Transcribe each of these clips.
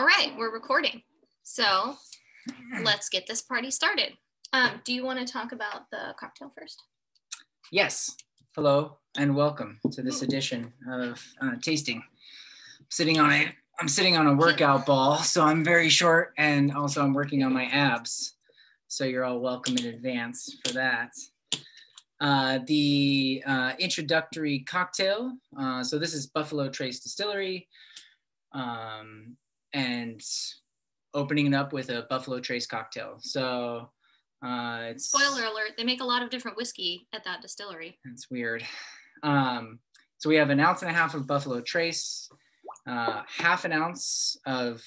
All right, we're recording. So let's get this party started. Um, do you want to talk about the cocktail first? Yes. Hello and welcome to this edition of uh, tasting. I'm sitting on a I'm sitting on a workout ball, so I'm very short, and also I'm working on my abs. So you're all welcome in advance for that. Uh, the uh, introductory cocktail. Uh, so this is Buffalo Trace Distillery, um, and opening it up with a Buffalo Trace cocktail. So uh, it's Spoiler alert, they make a lot of different whiskey at that distillery. That's weird. Um, so we have an ounce and a half of Buffalo Trace, uh, half an ounce of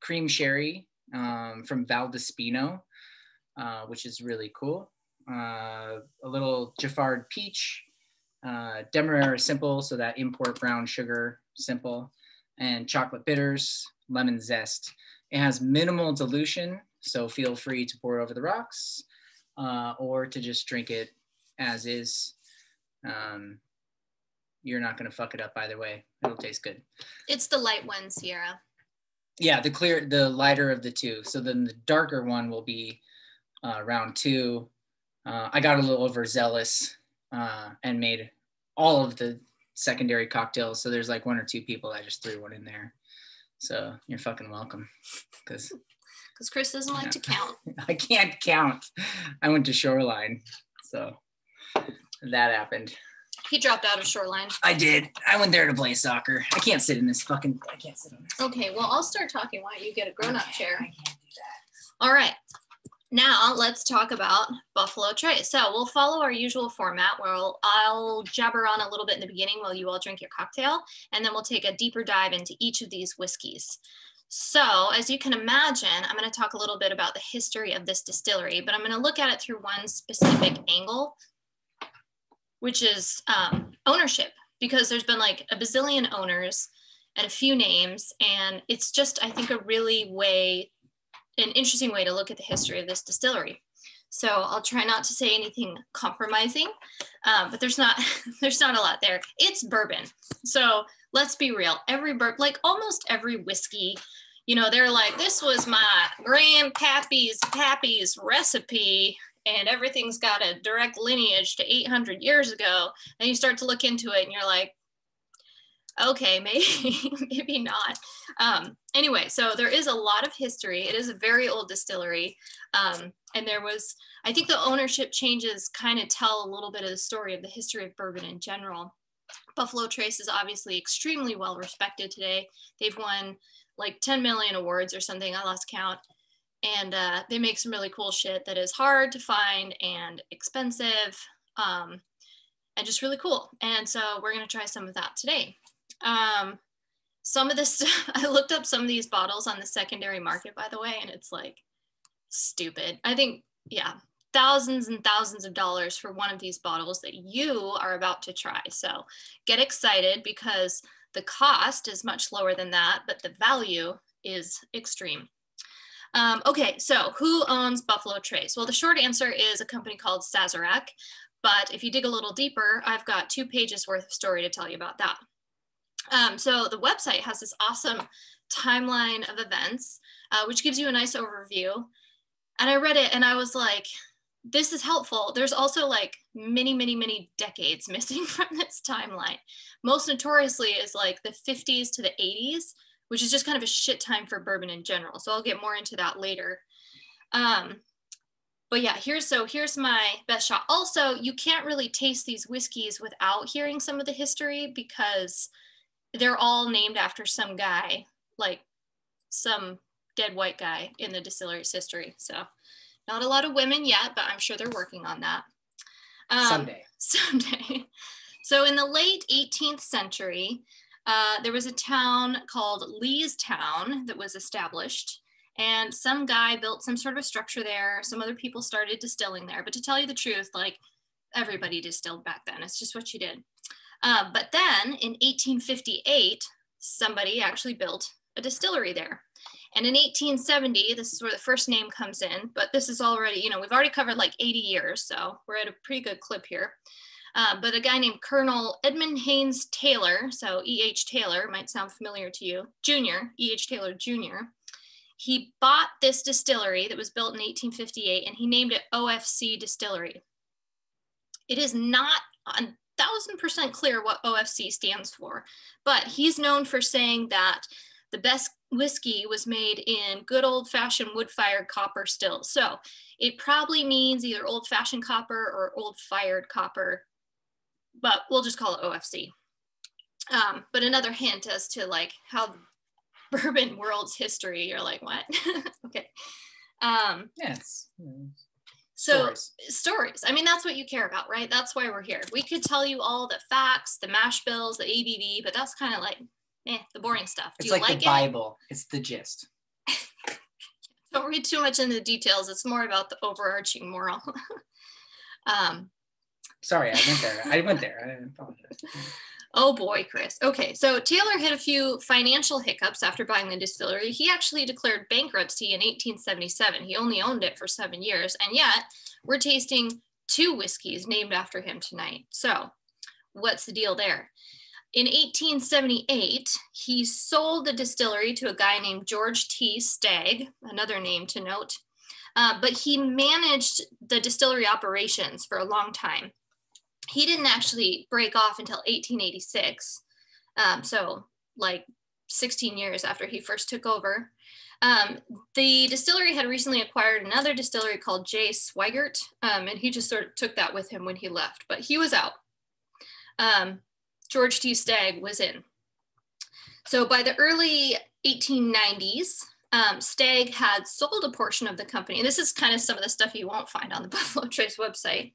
cream sherry um, from Valdespino, uh, which is really cool. Uh, a little Giffard peach, uh, Demerara simple, so that import brown sugar simple, and chocolate bitters, lemon zest. It has minimal dilution, so feel free to pour it over the rocks uh, or to just drink it as is. Um, you're not going to fuck it up either way. It'll taste good. It's the light one, Sierra. Yeah, the clear, the lighter of the two. So then the darker one will be uh, round two. Uh, I got a little overzealous uh, and made all of the secondary cocktails. So there's like one or two people I just threw one in there. So you're fucking welcome. Because Because Kris doesn't like Yeah. to count. I can't count. I went to Shoreline. So that happened. He dropped out of Shoreline. I did. I went there to play soccer. I can't sit in this fucking. I can't sit on this. Okay, well, I'll start talking Why don't you get a grown up I chair. I can't do that. All right. Now let's talk about Buffalo Trace. So we'll follow our usual format where I'll, I'll jabber on a little bit in the beginning while you all drink your cocktail, and then we'll take a deeper dive into each of these whiskeys. So as you can imagine, I'm going to talk a little bit about the history of this distillery, but I'm going to look at it through one specific angle, which is um, ownership, because there's been like a bazillion owners and a few names, and it's just I think a really way an interesting way to look at the history of this distillery. So I'll try not to say anything compromising, uh, but there's not there's not a lot there. It's bourbon, so let's be real. Every bourbon, like almost every whiskey, you know, they're like, this was my grandpappy's pappy's recipe, and everything's got a direct lineage to 800 years ago. And you start to look into it, and you're like, okay, maybe maybe not. Um, anyway, so there is a lot of history. It is a very old distillery. Um, and there was, I think the ownership changes kind of tell a little bit of the story of the history of bourbon in general. Buffalo Trace is obviously extremely well respected today. They've won like 10 million awards or something. I lost count. And uh, they make some really cool shit that is hard to find and expensive um, and just really cool. And so we're going to try some of that today. Um, some of this i looked up some of these bottles on the secondary market by the way and it's like stupid. I think yeah thousands and thousands of dollars for one of these bottles that you are about to try. So get excited because the cost is much lower than that but the value is extreme. Um, okay so who owns buffalo trace? Well the short answer is a company called sazerac but if you dig a little deeper i've got two pages worth of story to tell you about that um, so the website has this awesome timeline of events, uh, which gives you a nice overview. And I read it and I was like, this is helpful. There's also like many, many, many decades missing from this timeline. Most notoriously is like the 50s to the 80s, which is just kind of a shit time for bourbon in general. So I'll get more into that later. Um, but yeah, here's so here's my best shot. Also, you can't really taste these whiskeys without hearing some of the history because they're all named after some guy, like some dead white guy in the distillery's history. So, not a lot of women yet, but I'm sure they're working on that. Um, Someday. Someday. So, in the late 18th century, uh, there was a town called Leestown that was established. And some guy built some sort of a structure there. Some other people started distilling there. But to tell you the truth, like everybody distilled back then, it's just what you did. Uh, but then in 1858, somebody actually built a distillery there. And in 1870, this is where the first name comes in, but this is already, you know, we've already covered like 80 years, so we're at a pretty good clip here. Uh, but a guy named Colonel Edmund Haynes Taylor, so E.H. Taylor might sound familiar to you, Jr., E.H. Taylor Jr., he bought this distillery that was built in 1858 and he named it OFC Distillery. It is not a thousand percent clear what OFC stands for, but he's known for saying that the best whiskey was made in good old fashioned wood fired copper still. So it probably means either old fashioned copper or old fired copper, but we'll just call it OFC. Um, but another hint as to like how bourbon world's history, you're like, what? okay. Um, yes. So Stories. stories. I mean, that's what you care about, right? That's why we're here. We could tell you all the facts, the mash bills, the ABV, but that's kind of like, eh, the boring stuff. Do It's you like, like, the it? Bible. It's the gist. Don't read too much into the details. It's more about the overarching moral. um, Sorry, I went there. I went there. I apologize. Oh boy, Kris. Okay, so Taylor hit a few financial hiccups after buying the distillery. He actually declared bankruptcy in 1877. He only owned it for seven years, and yet we're tasting two whiskeys named after him tonight. So, what's the deal there? In 1878, he sold the distillery to a guy named George T. Stagg, another name to note. Uh, but he managed the distillery operations for a long time he didn't actually break off until 1886. Um, so, like 16 years after he first took over. Um, the distillery had recently acquired another distillery called J. Swigert, um, and he just sort of took that with him when he left, but he was out. Um, George T. Stagg was in. So by the early 1890s, um, Stagg had sold a portion of the company. And this is kind of some of the stuff you won't find on the Buffalo Trace website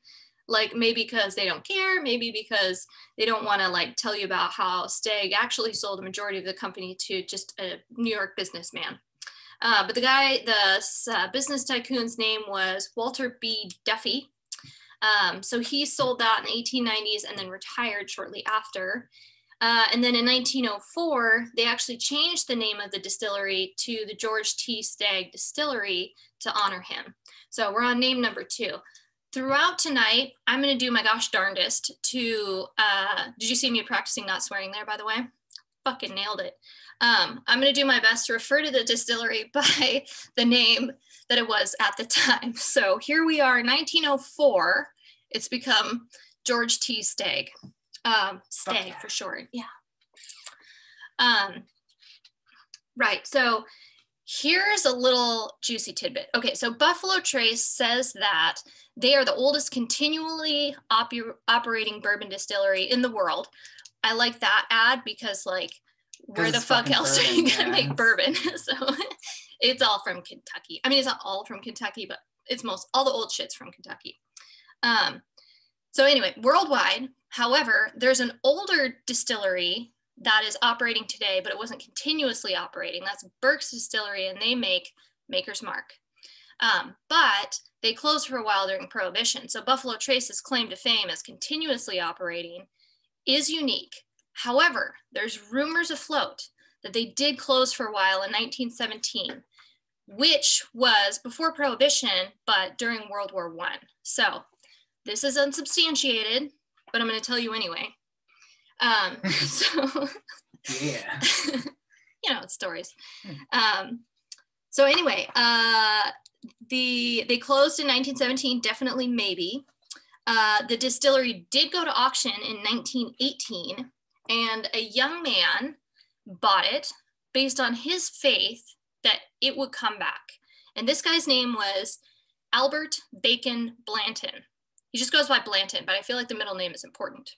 like maybe because they don't care maybe because they don't want to like tell you about how stagg actually sold a majority of the company to just a new york businessman. Uh, but the guy the uh, business tycoon's name was walter b. Duffy. Um, so he sold that in the 1890s and then retired shortly after. Uh, and then in 1904 they actually changed the name of the distillery to the george t. Stagg distillery to honor him. So we're on name number two throughout tonight, I'm going to do my gosh darndest to. Uh, did you see me practicing not swearing there, by the way? Fucking nailed it. Um, I'm going to do my best to refer to the distillery by the name that it was at the time. So here we are, 1904. It's become George T. Stagg. Um, Stagg yeah. for short. Yeah. Um, right. So Here's a little juicy tidbit. Okay, so Buffalo Trace says that they are the oldest continually oper- operating bourbon distillery in the world. I like that ad because, like, where the fuck else are you gonna yeah. make bourbon? so it's all from Kentucky. I mean, it's not all from Kentucky, but it's most all the old shit's from Kentucky. Um, so anyway, worldwide, however, there's an older distillery that is operating today, but it wasn't continuously operating. That's Burks' Distillery, and they make Maker's Mark. Um, but they closed for a while during Prohibition. So Buffalo Trace's claim to fame as continuously operating is unique. However, there's rumors afloat that they did close for a while in 1917, which was before Prohibition, but during World War One. So this is unsubstantiated, but I'm going to tell you anyway. Um, so Yeah. you know, it's stories. Um, so anyway, uh, the they closed in 1917, definitely maybe. Uh, the distillery did go to auction in 1918, and a young man bought it based on his faith that it would come back. And this guy's name was Albert Bacon Blanton. He just goes by Blanton, but I feel like the middle name is important.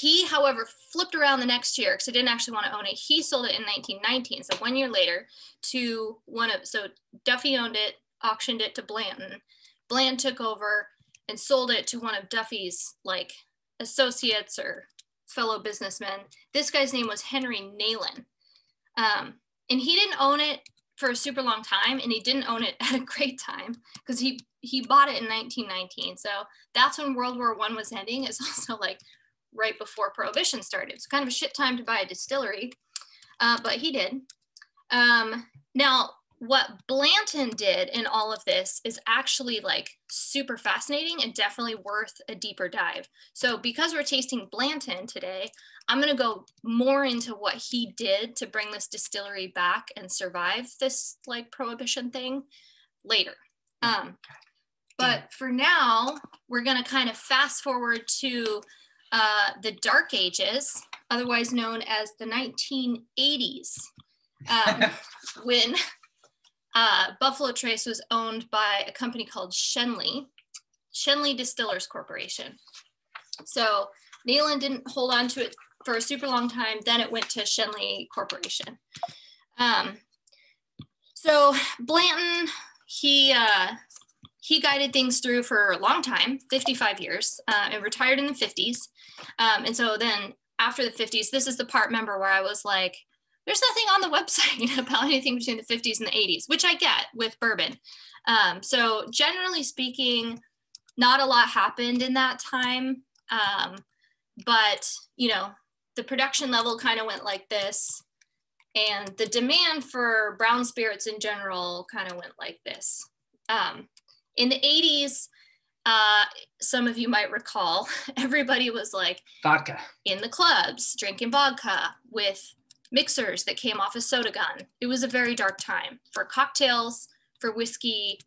He, however, flipped around the next year because he didn't actually want to own it. He sold it in 1919, so one year later, to one of so Duffy owned it, auctioned it to Blanton. Bland took over and sold it to one of Duffy's like associates or fellow businessmen. This guy's name was Henry Nayland, um, and he didn't own it for a super long time, and he didn't own it at a great time because he he bought it in 1919. So that's when World War One was ending. It's also like right before Prohibition started. So kind of a shit time to buy a distillery, uh, but he did. Um, now, what Blanton did in all of this is actually like super fascinating and definitely worth a deeper dive. So because we're tasting Blanton today, I'm going to go more into what he did to bring this distillery back and survive this like prohibition thing later. Um, but for now, we're going to kind of fast forward to uh, the Dark Ages, otherwise known as the 1980s, um, when uh, Buffalo Trace was owned by a company called Schenley, Schenley Distillers Corporation. So Neyland didn't hold on to it for a super long time. Then it went to Schenley Corporation. Um, so Blanton, he uh, he guided things through for a long time, 55 years, uh, and retired in the 50s. Um, and so then after the 50s, this is the part member where I was like, there's nothing on the website about anything between the 50s and the 80s, which I get with bourbon. Um, so generally speaking, not a lot happened in that time. Um, but you know, the production level kind of went like this, and the demand for brown spirits in general kind of went like this. Um, in the 80s, uh, some of you might recall, everybody was like vodka in the clubs, drinking vodka with mixers that came off a soda gun. It was a very dark time for cocktails, for whiskey,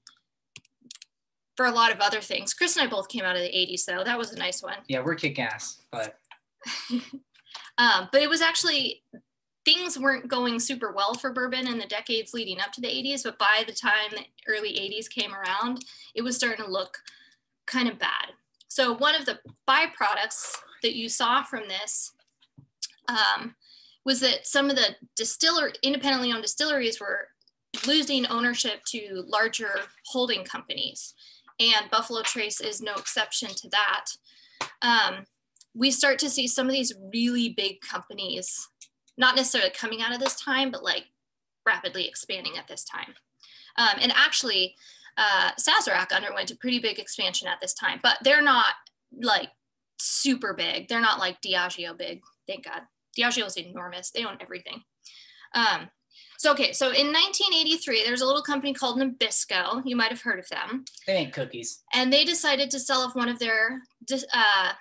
for a lot of other things. Kris and I both came out of the 80s, though. That was a nice one. Yeah, we're kick ass, but. um, but it was actually, things weren't going super well for bourbon in the decades leading up to the 80s. But by the time the early 80s came around, it was starting to look kind of bad. So, one of the byproducts that you saw from this um, was that some of the distiller independently owned distilleries were losing ownership to larger holding companies. And buffalo trace is no exception to that. Um, we start to see some of these really big companies not necessarily coming out of this time but like rapidly expanding at this time. Um, and actually uh, sazerac underwent a pretty big expansion at this time but they're not like super big they're not like diageo big thank god Diageo is enormous. They own everything. Um, so, okay, so in 1983, there's a little company called Nabisco. You might have heard of them. They ain't cookies. And they decided to sell off one of their uh,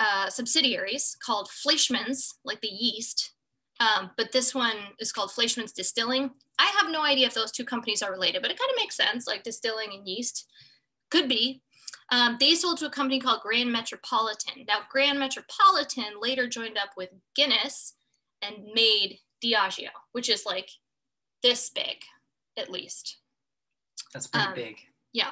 uh, subsidiaries called Fleischmann's, like the yeast. Um, but this one is called Fleischmann's Distilling. I have no idea if those two companies are related, but it kind of makes sense, like distilling and yeast. Could be. Um, they sold to a company called Grand Metropolitan. Now, Grand Metropolitan later joined up with Guinness and made Diageo, which is like this big, at least. That's pretty um, big. Yeah.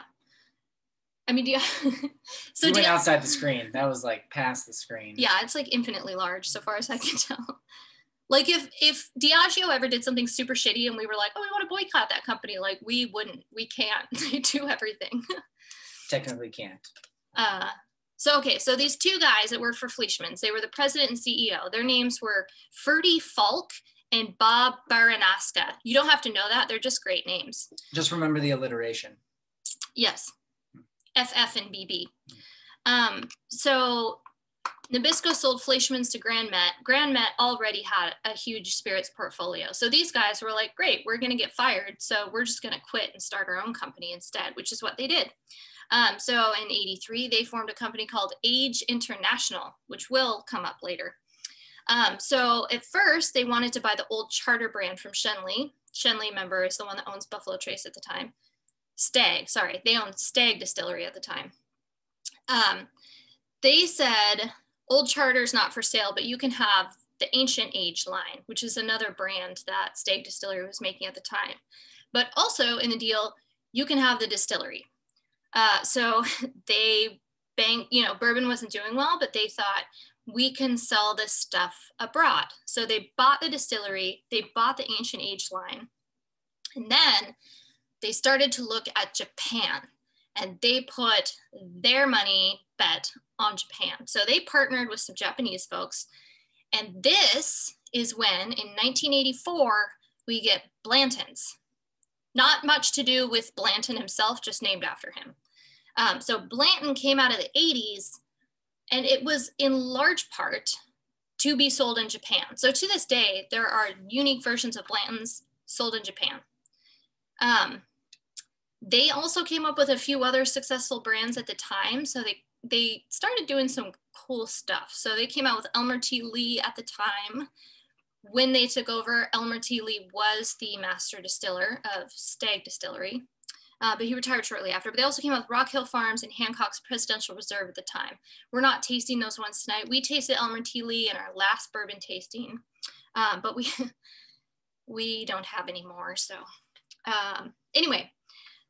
I mean, yeah. so you went outside the screen. That was like past the screen. Yeah, it's like infinitely large, so far as I can tell. Like if if Diageo ever did something super shitty and we were like, oh, we want to boycott that company, like we wouldn't. We can't. They do everything technically can't. Uh, so okay, so these two guys that worked for Fleischmann's, they were the president and CEO. Their names were Ferdie Falk and Bob Baranaska. You don't have to know that; they're just great names. Just remember the alliteration. Yes, FF and BB. Um, so Nabisco sold Fleischmann's to Grand Met. Grand Met already had a huge spirits portfolio. So these guys were like, great, we're going to get fired. So we're just going to quit and start our own company instead, which is what they did. Um, so in 83, they formed a company called Age International, which will come up later. Um, so at first, they wanted to buy the old charter brand from Schenley. Schenley, member, is the one that owns Buffalo Trace at the time. Stagg, sorry, they owned Stagg Distillery at the time. Um, they said, Old Charter's not for sale, but you can have the Ancient Age line, which is another brand that Stagg Distillery was making at the time. But also in the deal, you can have the distillery. Uh, so they bank, you know, bourbon wasn't doing well, but they thought we can sell this stuff abroad. So they bought the distillery, they bought the ancient age line, and then they started to look at Japan and they put their money bet on Japan. So they partnered with some Japanese folks. And this is when in 1984, we get Blanton's. Not much to do with Blanton himself, just named after him. Um, so Blanton came out of the 80s, and it was in large part to be sold in Japan. So to this day, there are unique versions of Blanton's sold in Japan. Um, they also came up with a few other successful brands at the time. So they, they started doing some cool stuff. So they came out with Elmer T. Lee at the time. When they took over, Elmer T. Lee was the master distiller of Stagg Distillery, uh, but he retired shortly after. But they also came out with Rock Hill Farms and Hancock's Presidential Reserve at the time. We're not tasting those ones tonight. We tasted Elmer T. Lee in our last bourbon tasting, uh, but we we don't have any more. So um, anyway,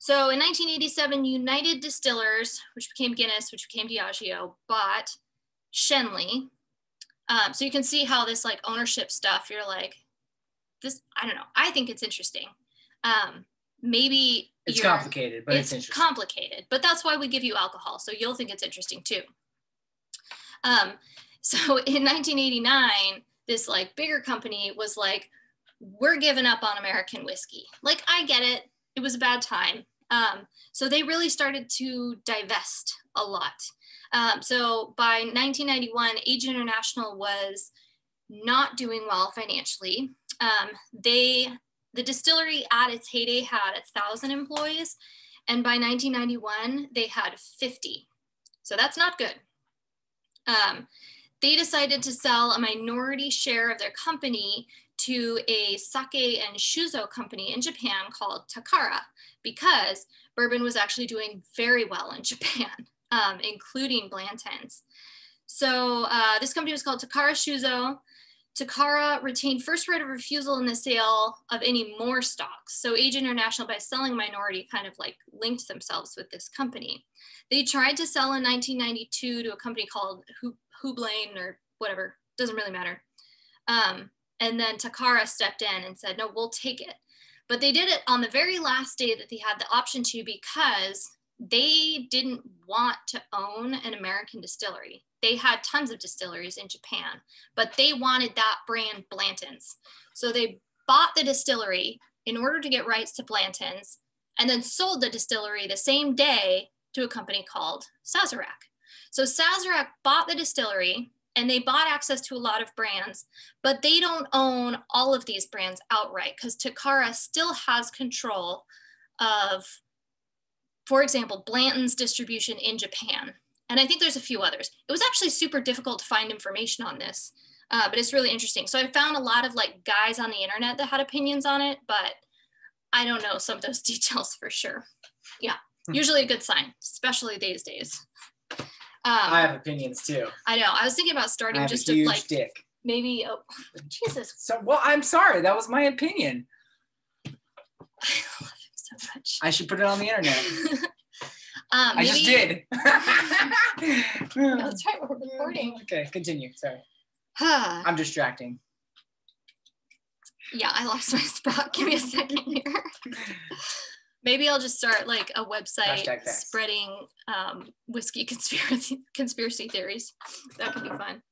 so in 1987, United Distillers, which became Guinness, which became Diageo, bought Schenley. Um, so you can see how this like ownership stuff, you're like, this, I don't know. I think it's interesting. Um, maybe it's complicated, but it's, interesting. it's complicated, but that's why we give you alcohol. So you'll think it's interesting too. Um, so in 1989, this like bigger company was like, we're giving up on American whiskey. Like, I get it. It was a bad time. Um, so they really started to divest a lot. Um, so by 1991, Age International was not doing well financially. Um, they, the distillery at its heyday had a thousand employees, and by 1991 they had 50. So that's not good. Um, they decided to sell a minority share of their company to a sake and shuzo company in Japan called Takara because bourbon was actually doing very well in Japan, um, including Blanton's. So uh, this company was called Takara Shuzo. Takara retained first right of refusal in the sale of any more stocks. So Age International, by selling minority, kind of like linked themselves with this company. They tried to sell in 1992 to a company called Houblon or whatever, doesn't really matter. Um, and then Takara stepped in and said, no, we'll take it. But they did it on the very last day that they had the option to because they didn't want to own an American distillery. They had tons of distilleries in Japan, but they wanted that brand Blanton's. So they bought the distillery in order to get rights to Blanton's and then sold the distillery the same day to a company called Sazerac. So Sazerac bought the distillery and they bought access to a lot of brands, but they don't own all of these brands outright because Takara still has control of, for example, Blanton's distribution in Japan. And I think there's a few others. It was actually super difficult to find information on this, uh, but it's really interesting. So I found a lot of like guys on the internet that had opinions on it, but I don't know some of those details for sure. Yeah, hmm. usually a good sign, especially these days. Um, I have opinions too. I know. I was thinking about starting just to like dick. maybe. Oh, Jesus. So well, I'm sorry. That was my opinion. I love him so much. I should put it on the internet. um, I just did. no, that's right. We're recording. Okay, continue. Sorry. I'm distracting. Yeah, I lost my spot. Give me a second here. Maybe I'll just start like a website spreading um, whiskey conspiracy conspiracy theories. That could be fun.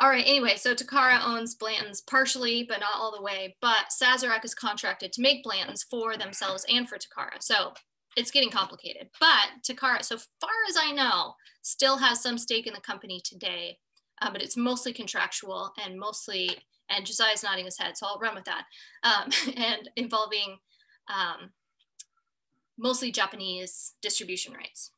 All right. Anyway, so Takara owns Blanton's partially, but not all the way. But Sazerac is contracted to make Blanton's for themselves and for Takara. So it's getting complicated. But Takara, so far as I know, still has some stake in the company today, uh, but it's mostly contractual and mostly, and Josiah's nodding his head, so I'll run with that, um, and involving um, mostly Japanese distribution rights.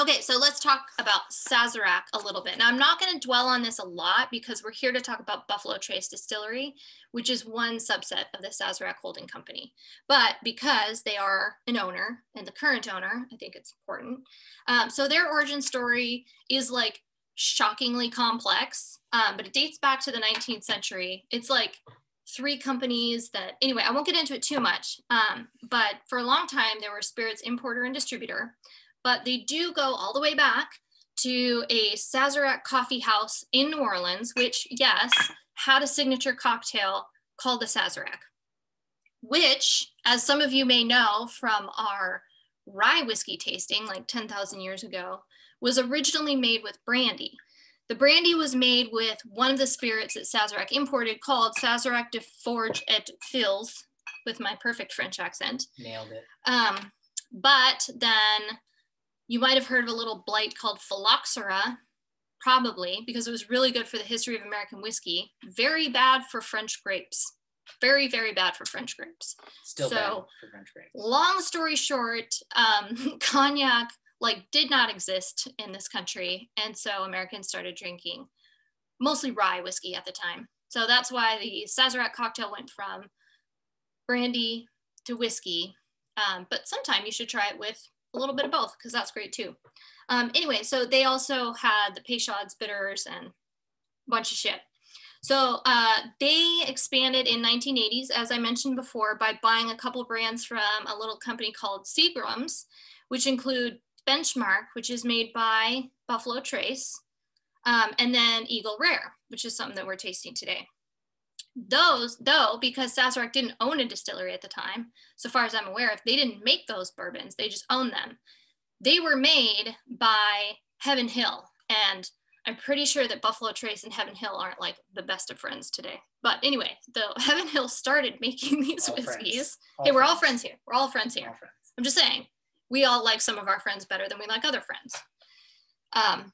Okay, so let's talk about Sazerac a little bit. Now, I'm not going to dwell on this a lot because we're here to talk about Buffalo Trace Distillery, which is one subset of the Sazerac Holding Company. But because they are an owner and the current owner, I think it's important. Um, so their origin story is like shockingly complex, um, but it dates back to the 19th century. It's like three companies that, anyway, I won't get into it too much, um, but for a long time, there were spirits importer and distributor, but they do go all the way back to a Sazerac coffee house in New Orleans, which, yes, had a signature cocktail called the Sazerac, which, as some of you may know from our rye whiskey tasting like 10,000 years ago, was originally made with brandy. The brandy was made with one of the spirits that Sazerac imported called Sazerac de Forge et Fils, with my perfect French accent. Nailed it. Um, but then you might have heard of a little blight called phylloxera, probably because it was really good for the history of American whiskey, very bad for French grapes. very, very bad for French grapes. Still So, bad for French grapes. Long story short, um, cognac like did not exist in this country, and so Americans started drinking mostly rye whiskey at the time. So that's why the Sazerac cocktail went from brandy to whiskey. Um, but sometime you should try it with a little bit of both because that's great too. Um, anyway, so they also had the Peychaud's bitters and a bunch of shit. So uh, they expanded in 1980s, as I mentioned before, by buying a couple brands from a little company called Seagram's, which include Benchmark, which is made by Buffalo Trace, um, and then Eagle Rare, which is something that we're tasting today. Those, though, because Sazerac didn't own a distillery at the time, so far as I'm aware of, they didn't make those bourbons, they just owned them. They were made by Heaven Hill, and I'm pretty sure that Buffalo Trace and Heaven Hill aren't like the best of friends today. But anyway, the Heaven Hill started making these All whiskeys. friends. hey, we're all friends here. We're all friends here. All friends. I'm just saying, we all like some of our friends better than we like other friends. Um,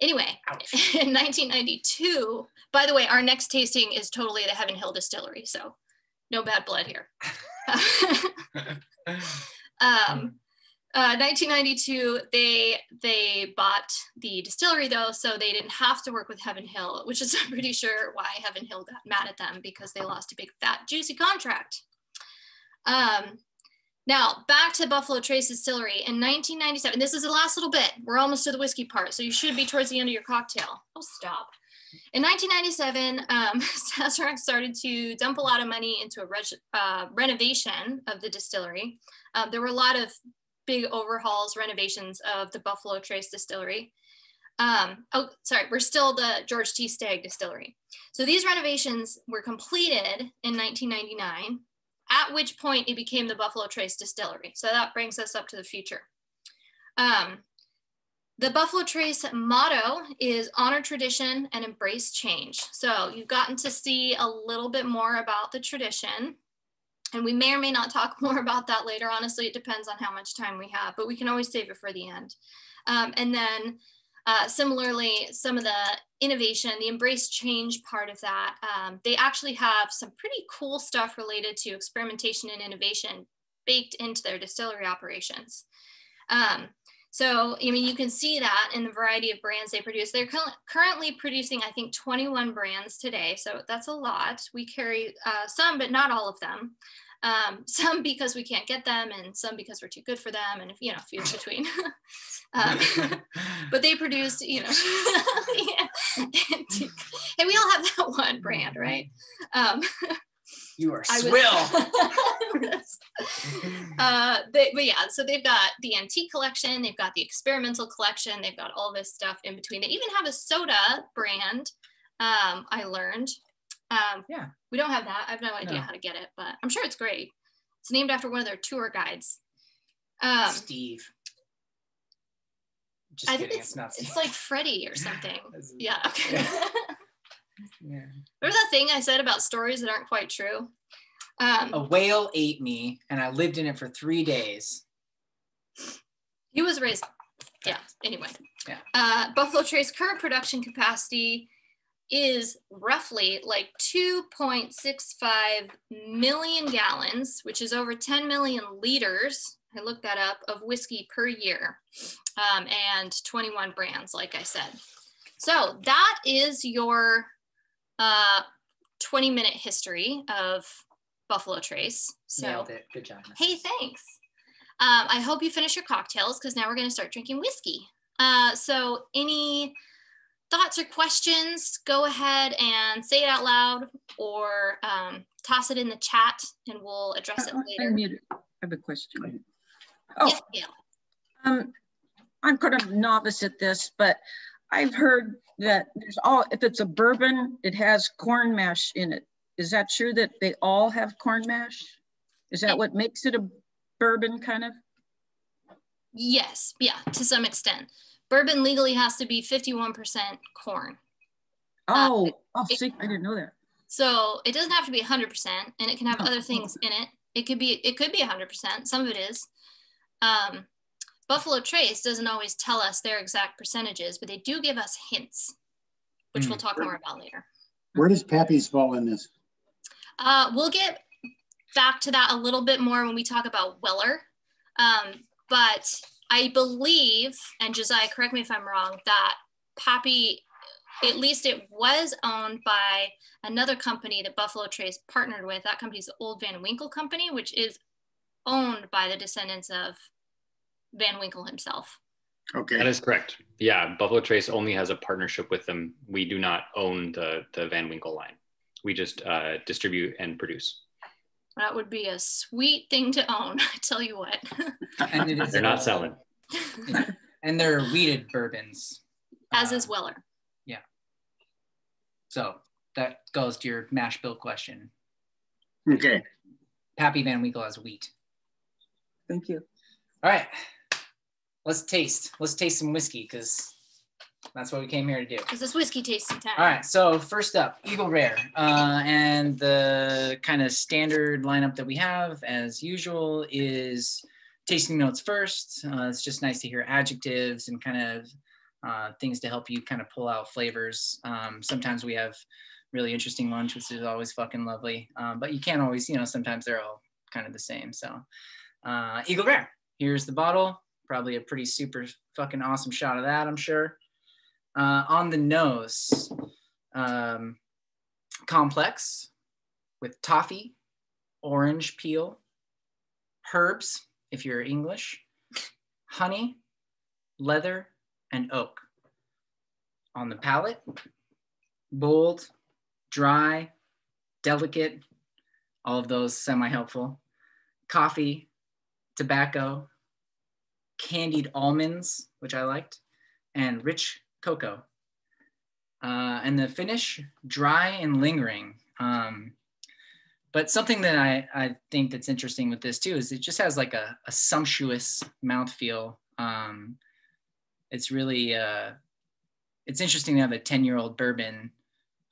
anyway, Ouch. in 1992, by the way, our next tasting is totally the Heaven Hill Distillery, so no bad blood here. um, uh, 1992, they they bought the distillery though, so they didn't have to work with Heaven Hill, which is I'm pretty sure why Heaven Hill got mad at them because they lost a big fat juicy contract. Um, now back to Buffalo Trace Distillery in 1997. This is the last little bit. We're almost to the whiskey part, so you should be towards the end of your cocktail. Oh, stop. In 1997, um, Sazerac started to dump a lot of money into a uh, renovation of the distillery. Um, there were a lot of big overhauls, renovations of the Buffalo Trace Distillery. Um, oh, sorry, we're still the George T. Stagg Distillery. So these renovations were completed in 1999, at which point it became the Buffalo Trace Distillery. So that brings us up to the future. Um, the Buffalo Trace motto is honor tradition and embrace change. So you've gotten to see a little bit more about the tradition. And we may or may not talk more about that later. Honestly, it depends on how much time we have, but we can always save it for the end. Um, and then uh, similarly, some of the innovation, the embrace change part of that, um, they actually have some pretty cool stuff related to experimentation and innovation baked into their distillery operations. Um, so, I mean, you can see that in the variety of brands they produce. They're currently producing, I think, 21 brands today. So that's a lot. We carry uh, some, but not all of them. Um, some because we can't get them, and some because we're too good for them, and you know, a few in between. um, but they produce, you know, yeah. and we all have that one brand, right? Um, you are I swill. was- uh, they, but yeah, so they've got the antique collection, they've got the experimental collection, they've got all this stuff in between. They even have a soda brand. Um, I learned. Um, Yeah. we don't have that. I have no idea No. how to get it, but I'm sure it's great. It's named after one of their tour guides. Um, Steve. Just I think it's, It's, not Steve. it's like Freddie or something. It's- Yeah. Okay. yeah. Remember that thing I said about stories that aren't quite true? Um, A whale ate me, and I lived in it for three days. He was raised. Yeah. Anyway. Yeah. Uh, Buffalo Trace current production capacity is roughly like 2.65 million gallons, which is over 10 million liters. I looked that up of whiskey per year, um, and 21 brands, like I said. So that is your uh, 20 minute history of Buffalo Trace. So Nailed it. Good job. Hey, thanks. Um, I hope you finish your cocktails because now we're going to start drinking whiskey. Uh, so, any thoughts or questions, go ahead and say it out loud or um, toss it in the chat and we'll address it later. I'm. I have a question. Oh, Yes, Gail. um, I'm kind of novice at this, but I've heard that there's all, if it's a bourbon, it has corn mash in it. Is that true that they all have corn mash? Is that what makes it a bourbon kind of? Yes, yeah, to some extent. Bourbon legally has to be 51% corn. Oh, oh, it- see, I didn't know that. So it doesn't have to be 100% and it can have Oh, other things in it. It could be it could be 100%. Some of it is. Um, Buffalo Trace doesn't always tell us their exact percentages, but they do give us hints, which we'll talk more about later. Where does Pappy's fall in this? Uh, we'll get back to that a little bit more when we talk about Weller. Um, but I believe, and Josiah, correct me if I'm wrong, that Pappy, at least it was owned by another company that Buffalo Trace partnered with. That company's the Old Van Winkle Company, which is owned by the descendants of Van Winkle himself. Okay. That is correct. Yeah, Buffalo Trace only has a partnership with them. We do not own the the Van Winkle line. We just uh, distribute and produce. That would be a sweet thing to own. I tell you what. And it is They're not selling. And they're wheated bourbons. As Uh, is Weller. Yeah. So that goes to your mash bill question. Okay. Pappy Van Winkle has wheat. Thank you. All right, let's taste. Let's taste some whiskey because that's what we came here to do. Because it's whiskey tasting time. All right, so first up, Eagle Rare, uh, and the kind of standard lineup that we have, as usual, is tasting notes first. Uh, it's just nice to hear adjectives and kind of uh, things to help you kind of pull out flavors. Um, sometimes we have really interesting ones, which is always fucking lovely, um, but you can't always, you know, sometimes they're all kind of the same. So, uh, Eagle Rare, here's the bottle. Probably a pretty super fucking awesome shot of that, I'm sure. Uh, on the nose, um, complex with toffee, orange peel, herbs, if you're English, honey, leather, and oak. On the palate, bold, dry, delicate, all of those semi helpful. Coffee, tobacco, candied almonds, which I liked, and rich cocoa. Uh, and the finish, dry and lingering. Um, but something that I, I think that's interesting with this too is it just has like a, a sumptuous mouthfeel. Um, it's really, uh, it's interesting to have a 10 year old bourbon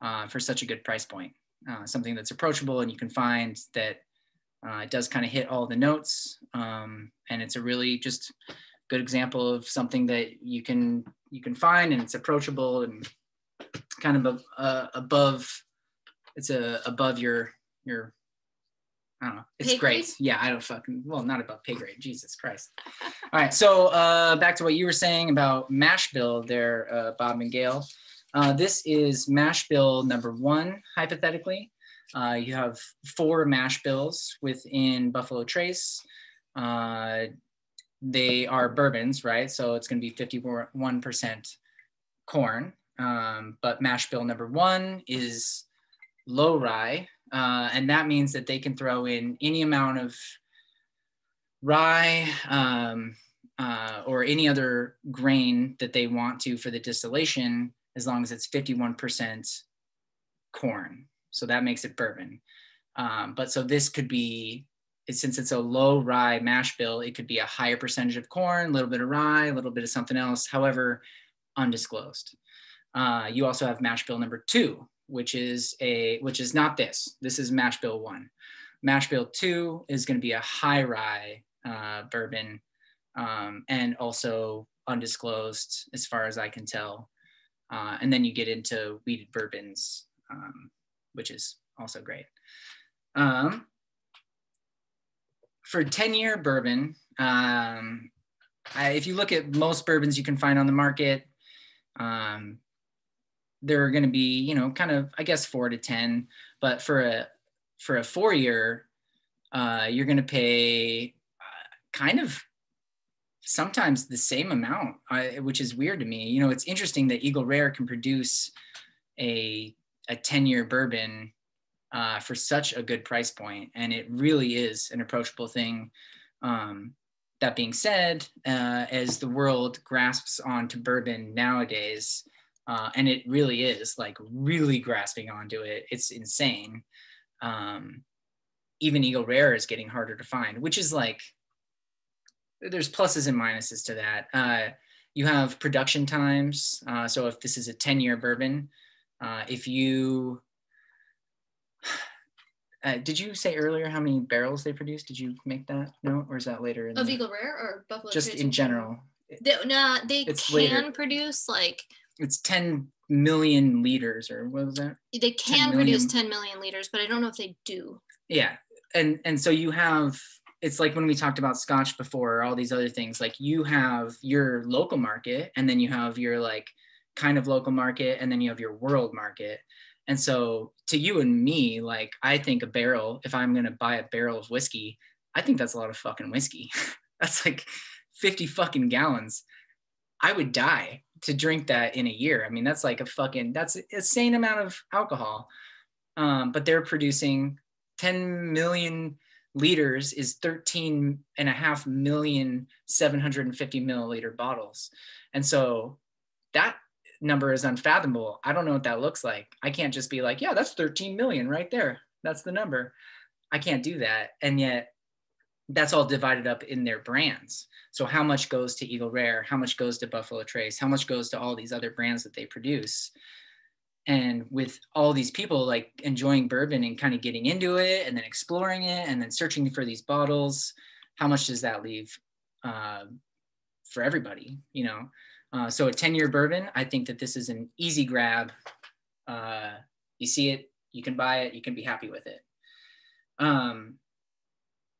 uh, for such a good price point. Uh, something that's approachable and you can find that uh, it does kind of hit all the notes. Um, and it's a really just good example of something that you can you can find and it's approachable and kind of uh, above it's a above your your I don't know. It's Pay great. grade? Yeah, I don't fucking well, not above pay grade. Jesus Christ. All right, so uh, back to what you were saying about mash bill there, uh, Bob and Gail. Uh, this is mash bill number one, hypothetically. Uh, you have four mash bills within Buffalo Trace. Uh, they are bourbons, right? So it's going to be 51% corn. Um, but mash bill number one is low rye. Uh, and that means that they can throw in any amount of rye um, uh, or any other grain that they want to for the distillation, as long as it's 51% corn. So that makes it bourbon. Um, but so this could be, since it's a low rye mash bill, it could be a higher percentage of corn, a little bit of rye, a little bit of something else, however, undisclosed. Uh, you also have mash bill number two, which is a which is not this. This is mash bill one. Mash bill two is going to be a high rye uh, bourbon, um, and also undisclosed as far as I can tell. Uh, and then you get into wheated bourbons, um, which is also great. Um, for 10 year bourbon, um, I, if you look at most bourbons you can find on the market, um, they're going to be, you know, kind of, I guess, four to 10. But for a for a four year, uh, you're going to pay uh, kind of sometimes the same amount, uh, which is weird to me. You know, it's interesting that Eagle Rare can produce a a 10 year bourbon uh, for such a good price point, and it really is an approachable thing. Um, that being said, uh, as the world grasps onto bourbon nowadays, uh, and it really is like really grasping onto it, it's insane. Um, even Eagle Rare is getting harder to find, which is like there's pluses and minuses to that. Uh, you have production times. Uh, so if this is a 10 year bourbon, uh, if you uh, did you say earlier how many barrels they produced? Did you make that note, or is that later? In Of the- Eagle Rare or Buffalo just Trace in general. They, no, they It's can later. produce like it's 10 million liters or what was that? They 10 can produce 10 million liters, but I don't know if they do. Yeah. And and so you have it's like when we talked about scotch before, all these other things, like you have your local market and then you have your like kind of local market and then you have your world market. And so to you and me, like I think a barrel, if I'm gonna buy a barrel of whiskey, I think that's a lot of fucking whiskey. that's like 50 fucking gallons. I would die to drink that in a year. I mean, that's like a fucking that's an insane amount of alcohol. Um, but they're producing 10 million liters is 13 and a half million 750 milliliter bottles. And so that number is unfathomable. I don't know what that looks like. I can't just be like, yeah, that's 13 million right there. That's the number. I can't do that. And yet that's all divided up in their brands. So how much goes to Eagle Rare? How much goes to Buffalo Trace? How much goes to all these other brands that they produce? And with all these people like enjoying bourbon and kind of getting into it and then exploring it and then searching for these bottles, how much does that leave uh, for everybody? You know, uh, so a 10 year bourbon, I think that this is an easy grab. Uh, you see it, you can buy it, you can be happy with it. Um,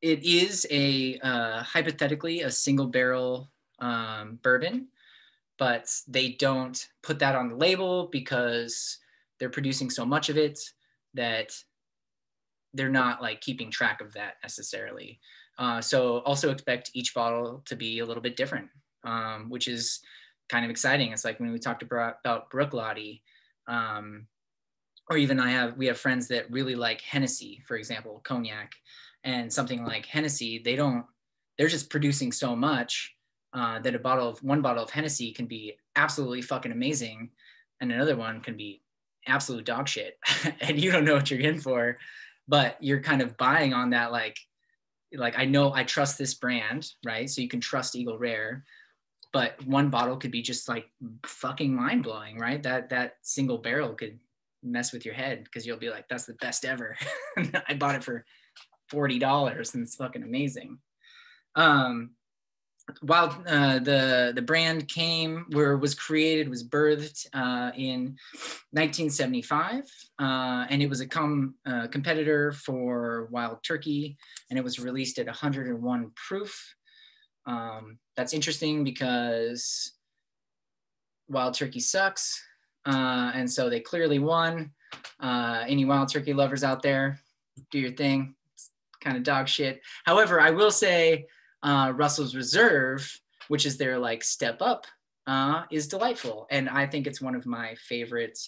it is a uh, hypothetically a single barrel um, bourbon, but they don't put that on the label because they're producing so much of it that they're not like keeping track of that necessarily. Uh, so also expect each bottle to be a little bit different, um, which is kind of exciting. It's like when we talked about, Bruichladdich, um, or even I have we have friends that really like Hennessy, for example, cognac, and something like Hennessy. They don't. They're just producing so much uh, that a bottle of one bottle of Hennessy can be absolutely fucking amazing, and another one can be absolute dog shit, and you don't know what you're in for, but you're kind of buying on that like, like I know I trust this brand, right? So you can trust Eagle Rare, but one bottle could be just like fucking mind blowing, right? That that single barrel could mess with your head because you'll be like, that's the best ever. I bought it for forty dollars and it's fucking amazing. Um, while uh, the the brand came where was created was birthed uh, in 1975 uh, and it was a com- uh, competitor for wild turkey and it was released at 101 proof um, that's interesting because wild turkey sucks uh, and so they clearly won. Uh, any wild turkey lovers out there do your thing. It's kind of dog shit. However i will say uh, Russell's Reserve, which is their like step up, uh, is delightful, and I think it's one of my favorite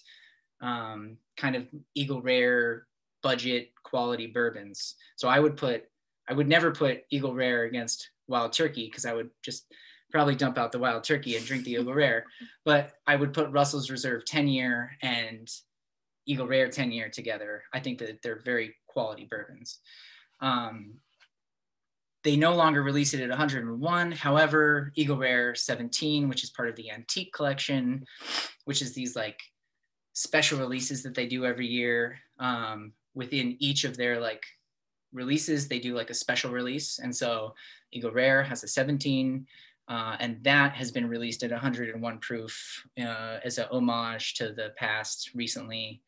um, kind of Eagle Rare budget quality bourbons. So I would put, I would never put Eagle Rare against Wild Turkey because I would just probably dump out the Wild Turkey and drink the Eagle Rare, but I would put Russell's Reserve 10 year and Eagle Rare 10 year together. I think that they're very quality bourbons. Um, they no longer release it at 101. However, Eagle Rare 17, which is part of the antique collection, which is these like special releases that they do every year. Um, within each of their like releases, they do like a special release. And so Eagle Rare has a 17, uh, and that has been released at 101 proof uh, as a homage to the past recently.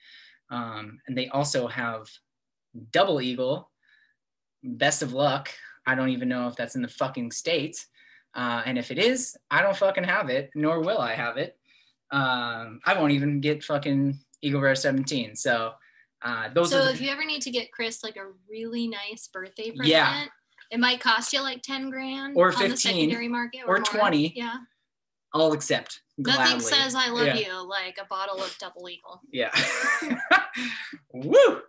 Um, and they also have Double Eagle. Best of luck. I don't even know if that's in the fucking states. Uh, and if it is, I don't fucking have it, nor will I have it. Um, I won't even get fucking Eagle Rare 17. So uh, those so are if you ever need to get Chris like a really nice birthday present, Yeah. it might cost you like 10 grand Or on the secondary market or more. 20. Yeah. I'll accept gladly. Nothing says I love Yeah. you like a bottle of double eagle. Yeah. Woo.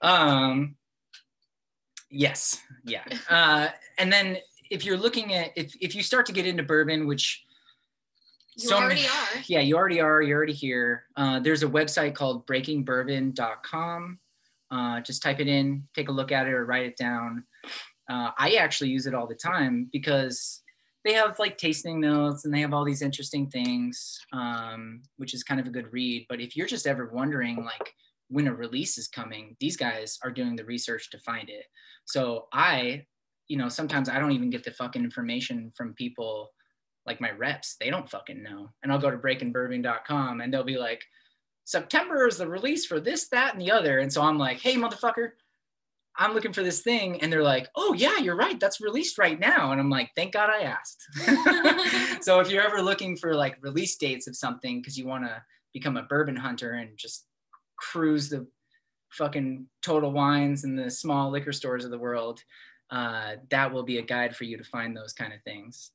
Um yes, yeah. Uh and then if you're looking at if if you start to get into bourbon, which You so already are. Yeah, you already are. You're already here. Uh, there's a website called breakingbourbon.com. Uh, just type it in, take a look at it, or write it down. Uh, I actually use it all the time because they have like tasting notes and they have all these interesting things, um, which is kind of a good read. But if you're just ever wondering, like, when a release is coming, these guys are doing the research to find it. So I, you know, sometimes I don't even get the fucking information from people like my reps, they don't fucking know. And I'll go to breakingbourbon.com and they'll be like, September is the release for this, that, and the other. And so I'm like, hey, motherfucker, I'm looking for this thing. And they're like, oh, yeah, you're right. That's released right now. And I'm like, thank God I asked. so if you're ever looking for like release dates of something because you want to become a bourbon hunter and just cruise the fucking total wines and the small liquor stores of the world, uh, that will be a guide for you to find those kind of things.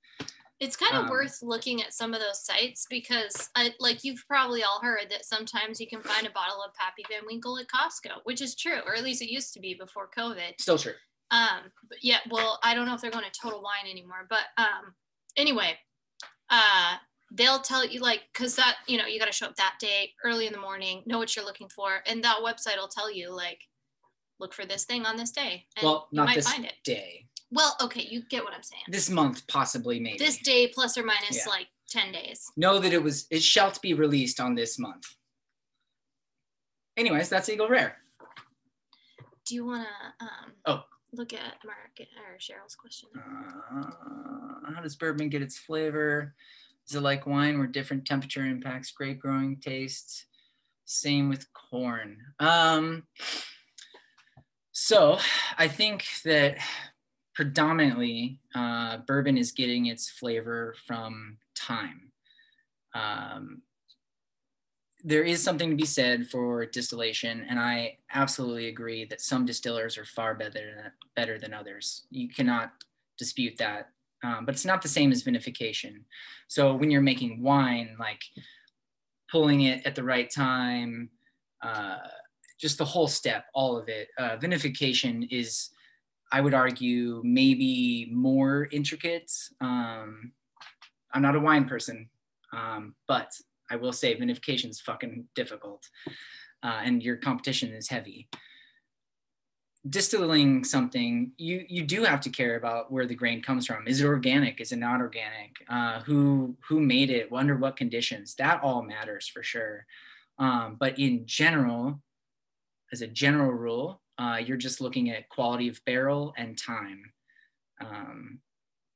It's kind of Um, worth looking at some of those sites because, I, like you've probably all heard that sometimes you can find a bottle of Pappy Van Winkle at Costco, which is true, or at least it used to be before COVID. Still true. Um, but yeah, well, I don't know if they're going to Total Wine anymore, but um, anyway, uh, they'll tell you like, cause that you know you got to show up that day early in the morning, know what you're looking for, and that website will tell you like, look for this thing on this day, and well, you not might this find it. day. Well, okay, you get what I'm saying. This month, possibly, maybe. This day plus or minus Yeah. like ten days. know that it was it shall be released on this month. Anyways, that's Eagle Rare. Do you want to um, Oh. look at Mark or Cheryl's question? Uh, how does bourbon get its flavor? Is it like wine where different temperature impacts grape growing tastes? Same with corn. Um, so I think that predominantly uh, bourbon is getting its flavor from time. Um, there is something to be said for distillation, and I absolutely agree that some distillers are far better than, better than others. You cannot dispute that, um, but it's not the same as vinification. So when you're making wine, like pulling it at the right time, uh, just the whole step, all of it. Uh, vinification is, I would argue, maybe more intricate. Um, I'm not a wine person, um, but I will say vinification is fucking difficult, uh, and your competition is heavy. Distilling something, you you do have to care about where the grain comes from. Is it organic? Is it not organic? Uh, who who made it? Under what conditions? That all matters for sure. Um, but in general, as a general rule, uh, you're just looking at quality of barrel and time, um,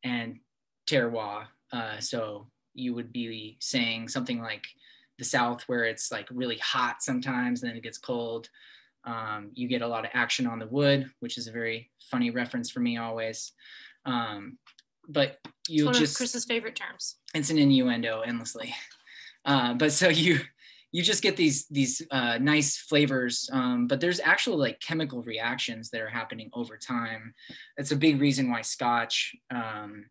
and terroir. Uh, so you would be saying something like the South, where it's like really hot sometimes, and then it gets cold. Um, you get a lot of action on the wood, which is a very funny reference for me always. Um, but It's you one just of Chris's favorite terms. it's an innuendo endlessly. Uh, but so you you just get these these uh, nice flavors, um, but there's actual like chemical reactions that are happening over time. That's a big reason why Scotch um,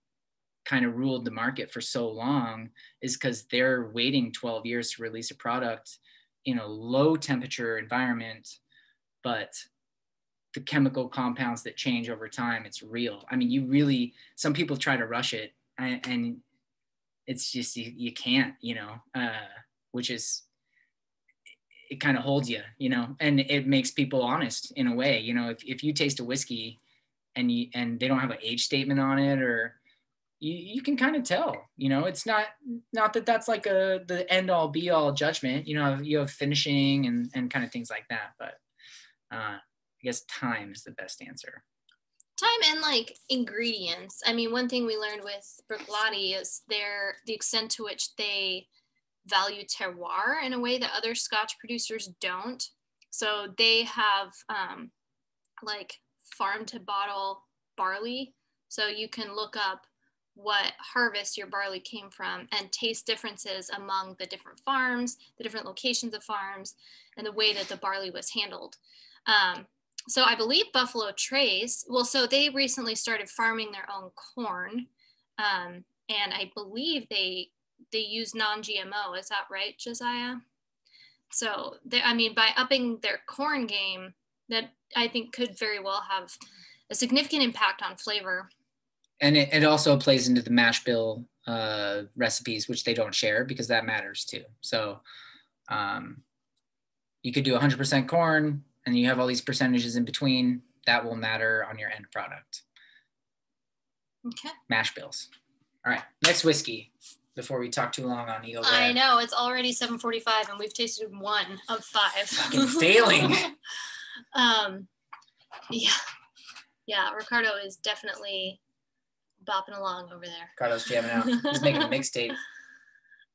kind of ruled the market for so long, is because they're waiting 12 years to release a product in a low temperature environment, but the chemical compounds that change over time, it's real. I mean, you really some people try to rush it, and, and it's just you, you can't you know uh, which is it kind of holds you you know? And it makes people honest in a way you know? If, if you taste a whiskey and you and they don't have an age statement on it or you, you can kind of tell you know? It's not not that that's like a the end all be all judgment you know? You have finishing and and kind of things like that but uh i guess time is the best answer. Time and like ingredients. I mean, one thing we learned with Bruichladdich is their the extent to which they value terroir in a way that other Scotch producers don't. So they have um, like farm to bottle barley. So you can look up what harvest your barley came from and taste differences among the different farms, the different locations of farms, and the way that the barley was handled. Um, so I believe Buffalo Trace, well, so they recently started farming their own corn. Um, and I believe they they use non-GMO. Is that right, Josiah? So they, I mean, by upping their corn game, that I think could very well have a significant impact on flavor. and it, it also plays into the mash bill uh, recipes, which they don't share because that matters too. So um, you could do 100% corn, and you have all these percentages in between. That will matter on your end product. Okay. Mash bills. All right, next whiskey before we talk too long on Eagle I know it's already 7:45 and we've tasted one of five. Fucking failing. um, yeah, yeah. Ricardo is definitely bopping along over there. Carlos jamming out. He's making a mixtape.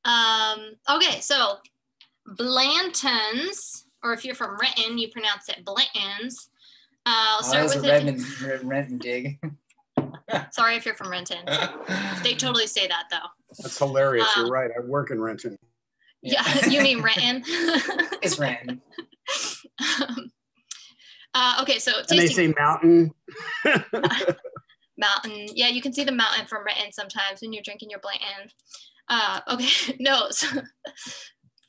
Um, okay, so Blanton's, or if you're from Renton, you pronounce it Blanton's. Uh, I'll Oh, start was a with it. Redmond, Renton dig. Sorry if you're from Renton. They totally say that though. That's hilarious. Um, You're right. I work in Renton. Yeah, you mean Renton? it's Renton. Um, uh, okay, so And they say mountain. mountain. Yeah, you can see the mountain from Renton sometimes when you're drinking your Blanton. Uh, okay, no, so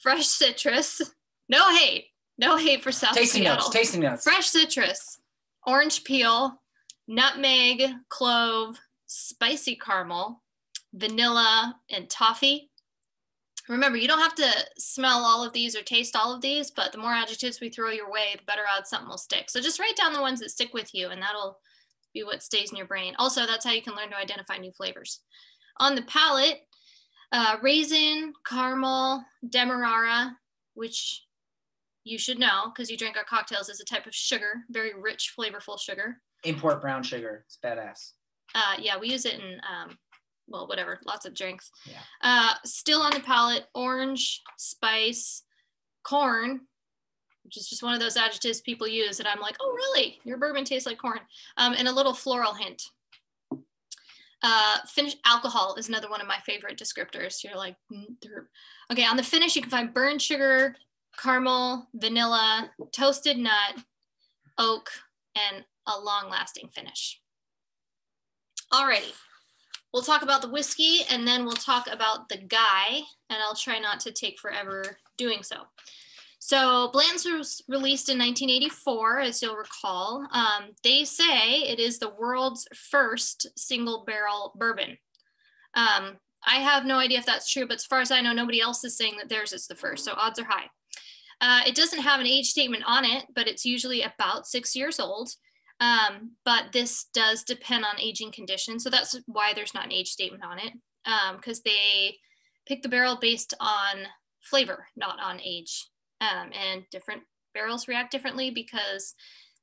fresh citrus. No hate. No hate for South Tasting Seattle. notes. Tasting notes. fresh citrus, orange peel, nutmeg, clove, spicy caramel, vanilla, and toffee. Remember, you don't have to smell all of these or taste all of these, but the more adjectives we throw your way, the better odds something will stick. So just write down the ones that stick with you, and that'll be what stays in your brain. Also, that's how you can learn to identify new flavors. On the palate, uh, raisin, caramel, demerara, which you should know because you drink our cocktails is a type of sugar, very rich, flavorful sugar. Import brown sugar. It's badass. Uh, yeah, we use it in, um, well, whatever, lots of drinks. Yeah. Uh, still on the palate, orange, spice, corn, which is just one of those adjectives people use. And I'm like, oh, really? Your bourbon tastes like corn. Um, and a little floral hint. Uh, finish alcohol is another one of my favorite descriptors. You're like, mm, okay, on the finish, you can find burnt sugar, caramel, vanilla, toasted nut, oak, and a long lasting finish. Alrighty, we'll talk about the whiskey and then we'll talk about the guy, and I'll try not to take forever doing so. So Blanton's was released in 1984, as you'll recall. Um, they say it is the world's first single barrel bourbon. Um, I have no idea if that's true, but as far as I know, nobody else is saying that theirs is the first, so odds are high. Uh, it doesn't have an age statement on it, but it's usually about six years old. Um, but this does depend on aging conditions, so that's why there's not an age statement on it, because they pick the barrel based on flavor, not on age. Um, and different barrels react differently because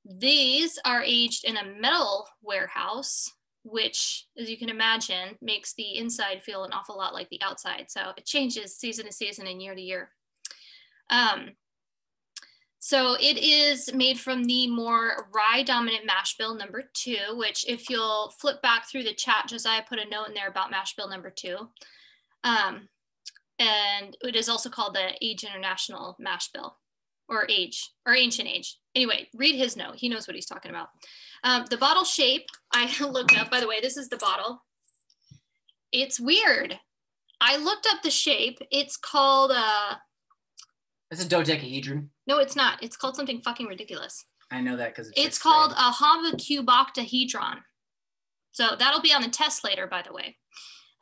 these are aged in a metal warehouse which as you can imagine makes the inside feel an awful lot like the outside. So it changes season to season and year to year. Um, so it is made from the more rye dominant mash bill number two which if you'll flip back through the chat josiah put a note in there about mash bill number two um, and it is also called the Age International Mash Bill, or Age, or Ancient Age. Anyway, read his note. He knows what he's talking about. Um, the bottle shape, I looked up, by the way, this is the bottle. It's weird. I looked up the shape. It's called, uh, It's a dodecahedron. No, it's not. It's called something fucking ridiculous. I know that because It's it's called a rhombicuboctahedron. So that'll be on the test later, by the way.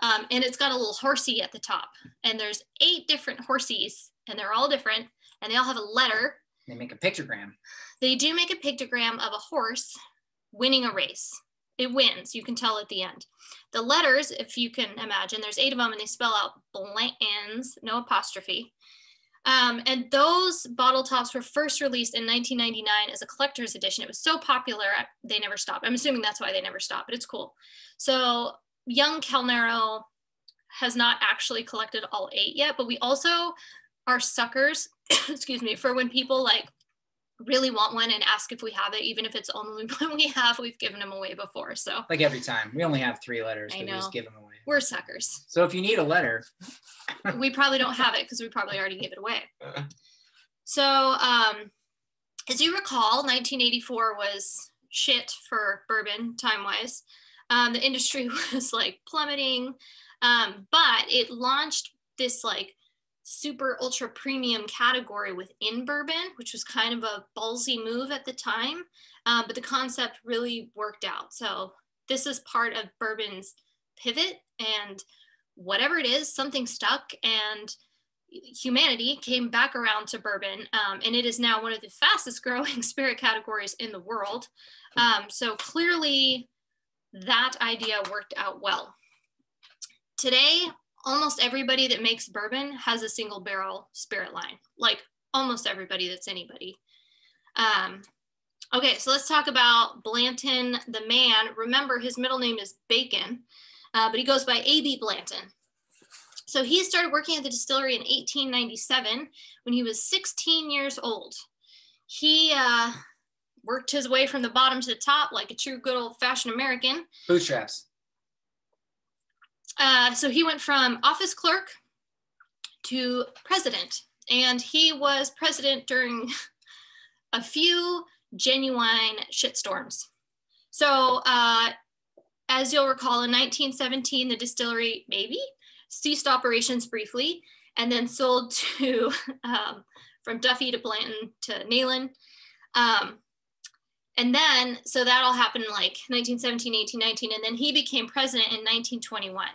Um, and it's got a little horsey at the top. And there's eight different horsies, and they're all different, and they all have a letter. They make a pictogram. They do make a pictogram of a horse winning a race. It wins, you can tell at the end. The letters, if you can imagine, there's eight of them, and they spell out Blanton's, no apostrophe. Um, and those bottle tops were first released in 1999 as a collector's edition. It was so popular, they never stopped. I'm assuming that's why they never stopped, but it's cool. So young Kelnero has not actually collected all eight yet, but we also are suckers, excuse me, for when people like really want one and ask if we have it, even if it's only one we have, we've given them away before. So Like every time. We only have three letters, I but we just give them away. We're suckers. So if you need a letter, we probably don't have it because we probably already gave it away. So, um, as you recall, 1984 was shit for bourbon time wise. Um, the industry was like plummeting, um, but it launched this like super ultra premium category within bourbon, which was kind of a ballsy move at the time. Um, but the concept really worked out. So, this is part of bourbon's pivot and whatever it is, something stuck and humanity came back around to bourbon. Um, and it is now one of the fastest growing spirit categories in the world. Um, so clearly that idea worked out well. Today, almost everybody that makes bourbon has a single barrel spirit line, like almost everybody that's anybody. Um, Okay, so let's talk about Blanton, the man. Remember, his middle name is Bacon, uh, but he goes by A.B. Blanton. So he started working at the distillery in 1897 when he was 16 years old. He uh, worked his way from the bottom to the top like a true good old fashioned American. Bootstraps. Uh, so he went from office clerk to president, and he was president during a few genuine shitstorms. So, uh, as you'll recall, in 1917, the distillery maybe ceased operations briefly and then sold to um, from Duffy to Blanton to Nayland. Um, and then, so that all happened like 1917, 18, 19, and then he became president in 1921.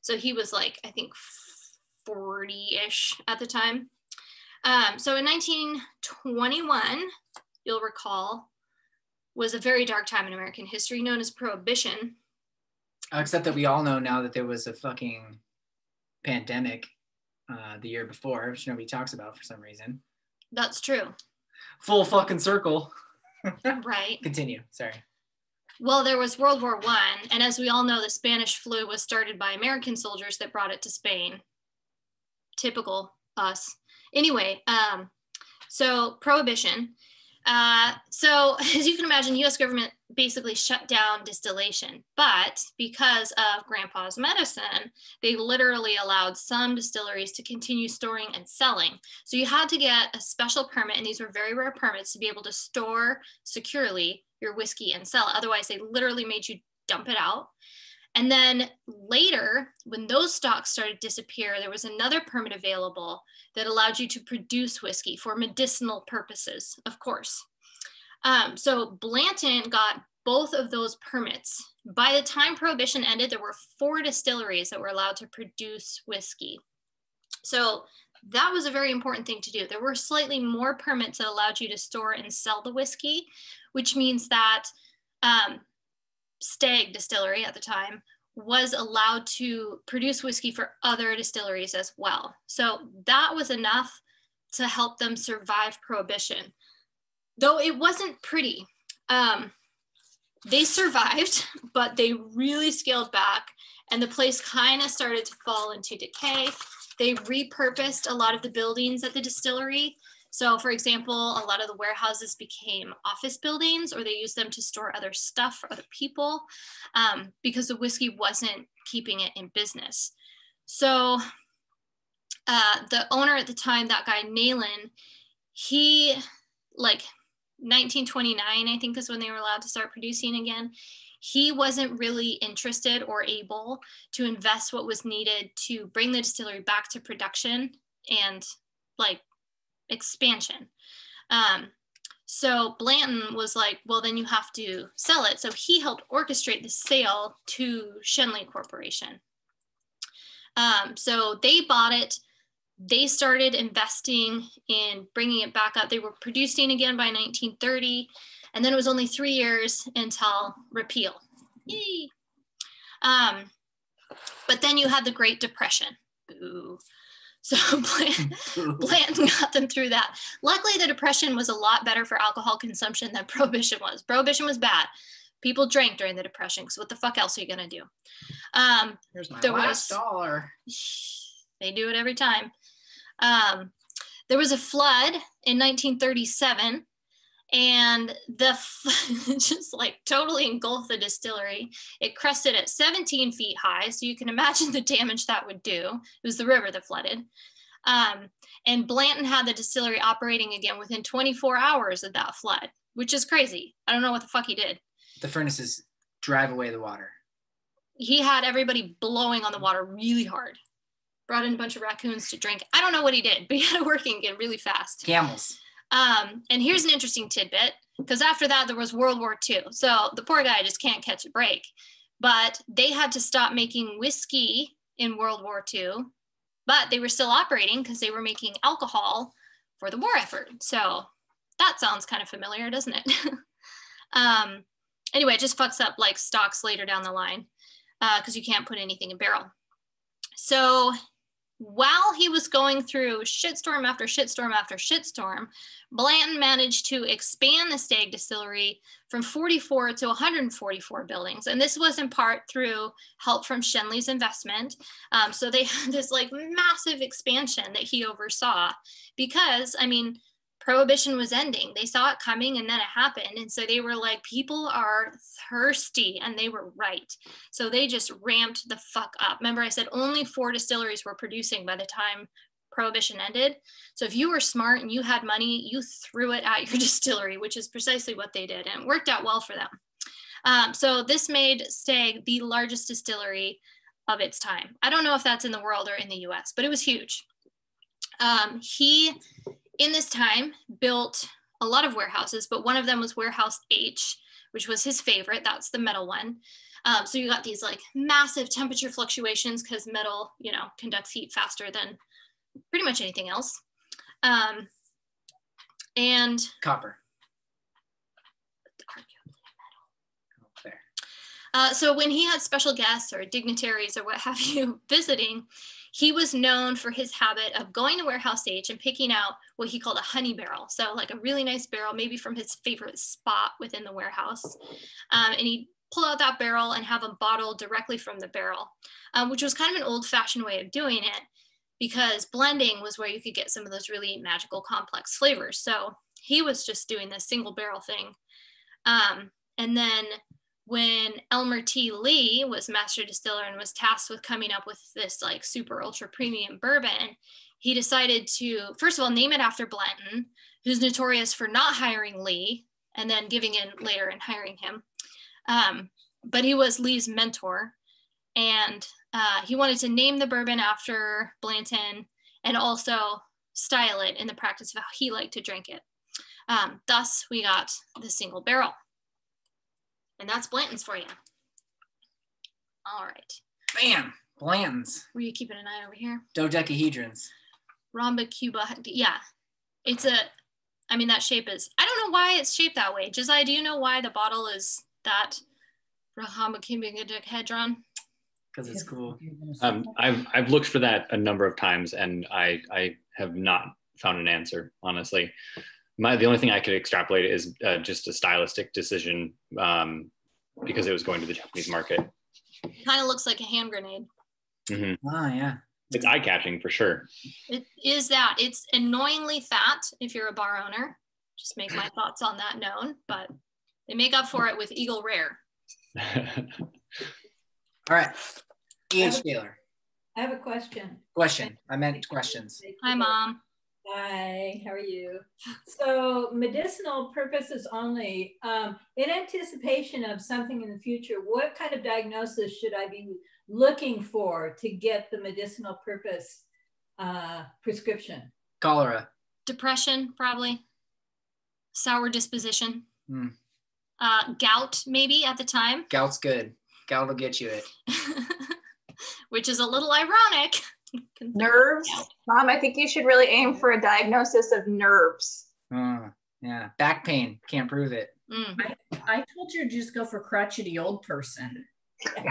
So he was like, I think 40 ish at the time. Um, so in 1921, you'll recall, was a very dark time in American history known as Prohibition. Except that we all know now that there was a fucking pandemic uh, the year before, which nobody talks about for some reason. That's true. Full fucking circle. right. Continue. Sorry. Well, there was World War One, and as we all know, the Spanish flu was started by American soldiers that brought it to Spain. Typical us. Anyway, um, so prohibition. Uh, so as you can imagine, U.S. government basically shut down distillation, but because of Grandpa's medicine, they literally allowed some distilleries to continue storing and selling. So you had to get a special permit, and these were very rare permits to be able to store securely your whiskey and sell. Otherwise, they literally made you dump it out. And then later, when those stocks started to disappear, there was another permit available that allowed you to produce whiskey for medicinal purposes, of course. Um, so Blanton got both of those permits. By the time Prohibition ended, there were four distilleries that were allowed to produce whiskey. So that was a very important thing to do. There were slightly more permits that allowed you to store and sell the whiskey, which means that um, Stagg Distillery at the time was allowed to produce whiskey for other distilleries as well. So that was enough to help them survive prohibition. Though it wasn't pretty. Um, they survived, but they really scaled back and the place kind of started to fall into decay. They repurposed a lot of the buildings at the distillery so for example, a lot of the warehouses became office buildings or they used them to store other stuff for other people um, because the whiskey wasn't keeping it in business. So uh, the owner at the time, that guy Nayland, he like 1929, I think is when they were allowed to start producing again. He wasn't really interested or able to invest what was needed to bring the distillery back to production and like expansion. Um, so Blanton was like, well, then you have to sell it. So he helped orchestrate the sale to Schenley Corporation. Um, so they bought it. They started investing in bringing it back up. They were producing again by 1930. And then it was only three years until repeal. Yay. Um, but then you had the Great Depression. Ooh. So Blanton got them through that. Luckily, the Depression was a lot better for alcohol consumption than Prohibition was. Prohibition was bad. People drank during the Depression because what the fuck else are you gonna do? Um, Here's my there last was- dollar. they do it every time. Um, there was a flood in 1937 and the f- just like totally engulfed the distillery. It crested at 17 feet high, so you can imagine the damage that would do. It was the river that flooded. Um, and Blanton had the distillery operating again within 24 hours of that flood, which is crazy. I don't know what the fuck he did. The furnaces drive away the water. He had everybody blowing on the water really hard. Brought in a bunch of raccoons to drink. I don't know what he did, but he had it working again really fast. Camels. Um, and here's an interesting tidbit because after that, there was World War II. So the poor guy just can't catch a break. But they had to stop making whiskey in World War II, but they were still operating because they were making alcohol for the war effort. So that sounds kind of familiar, doesn't it? um, anyway, it just fucks up like stocks later down the line because you can't put anything in barrel. So while he was going through shitstorm after shitstorm after shitstorm, Blanton managed to expand the Stagg distillery from 44 to 144 buildings. And this was in part through help from Schenley's investment. Um, so they had this like massive expansion that he oversaw because, I mean, prohibition was ending. They saw it coming and then it happened. And so they were like, people are thirsty. And they were right. So they just ramped the fuck up. Remember, I said only four distilleries were producing by the time prohibition ended. So if you were smart and you had money, you threw it at your distillery, which is precisely what they did. And it worked out well for them. Um, so this made Stagg the largest distillery of its time. I don't know if that's in the world or in the US, but it was huge. Um, he in this time built a lot of warehouses, but one of them was Warehouse H, which was his favorite. That's the metal one. Um, so you got these like massive temperature fluctuations because metal, you know, conducts heat faster than pretty much anything else. Um, and Copper. Uh, so when he had special guests or dignitaries or what have you visiting, he was known for his habit of going to Warehouse H and picking out what he called a honey barrel. So, like a really nice barrel, maybe from his favorite spot within the warehouse. Um, and he'd pull out that barrel and have a bottle directly from the barrel, um, which was kind of an old fashioned way of doing it because blending was where you could get some of those really magical complex flavors. So, he was just doing this single barrel thing. Um, and then when Elmer T. Lee was master distiller and was tasked with coming up with this like super ultra premium bourbon, he decided to, first of all, name it after Blanton, who's notorious for not hiring Lee and then giving in later and hiring him. Um, but he was Lee's mentor. And uh, he wanted to name the bourbon after Blanton and also style it in the practice of how he liked to drink it. Um, thus, we got the single barrel. And that's Blanton's for you. All right. Bam. Blanton's. Were you keeping an eye over here? Dodecahedrons. Rhombicuba. Yeah. It's a, I mean, that shape is, I don't know why it's shaped that way. Josiah, do you know why the bottle is that rhombicuba Because it's cool. Um, I've I've looked for that a number of times, and I I have not found an answer. Honestly, my the only thing I could extrapolate is uh, just a stylistic decision um, because it was going to the Japanese market. Kind of looks like a hand grenade. hmm Oh, yeah. It's eye catching for sure. It is that. It's annoyingly fat if you're a bar owner. Just make my thoughts on that known, but they make up for it with Eagle Rare. All right. E.H. Taylor. I have a question. Question. I meant questions. Hi, Mom. Hi, how are you? So medicinal purposes only. Um, in anticipation of something in the future, what kind of diagnosis should I be looking for to get the medicinal purpose uh, prescription? Cholera. Depression, probably. Sour disposition. Hmm. Uh, gout, maybe at the time, Gout's good. Gout will get you it. which is a little ironic. Nerves. Mom, I think you should really aim for a diagnosis of nerves. Oh, yeah. Back pain. Can't prove it. Mm, I told you to just go for crotchety old person.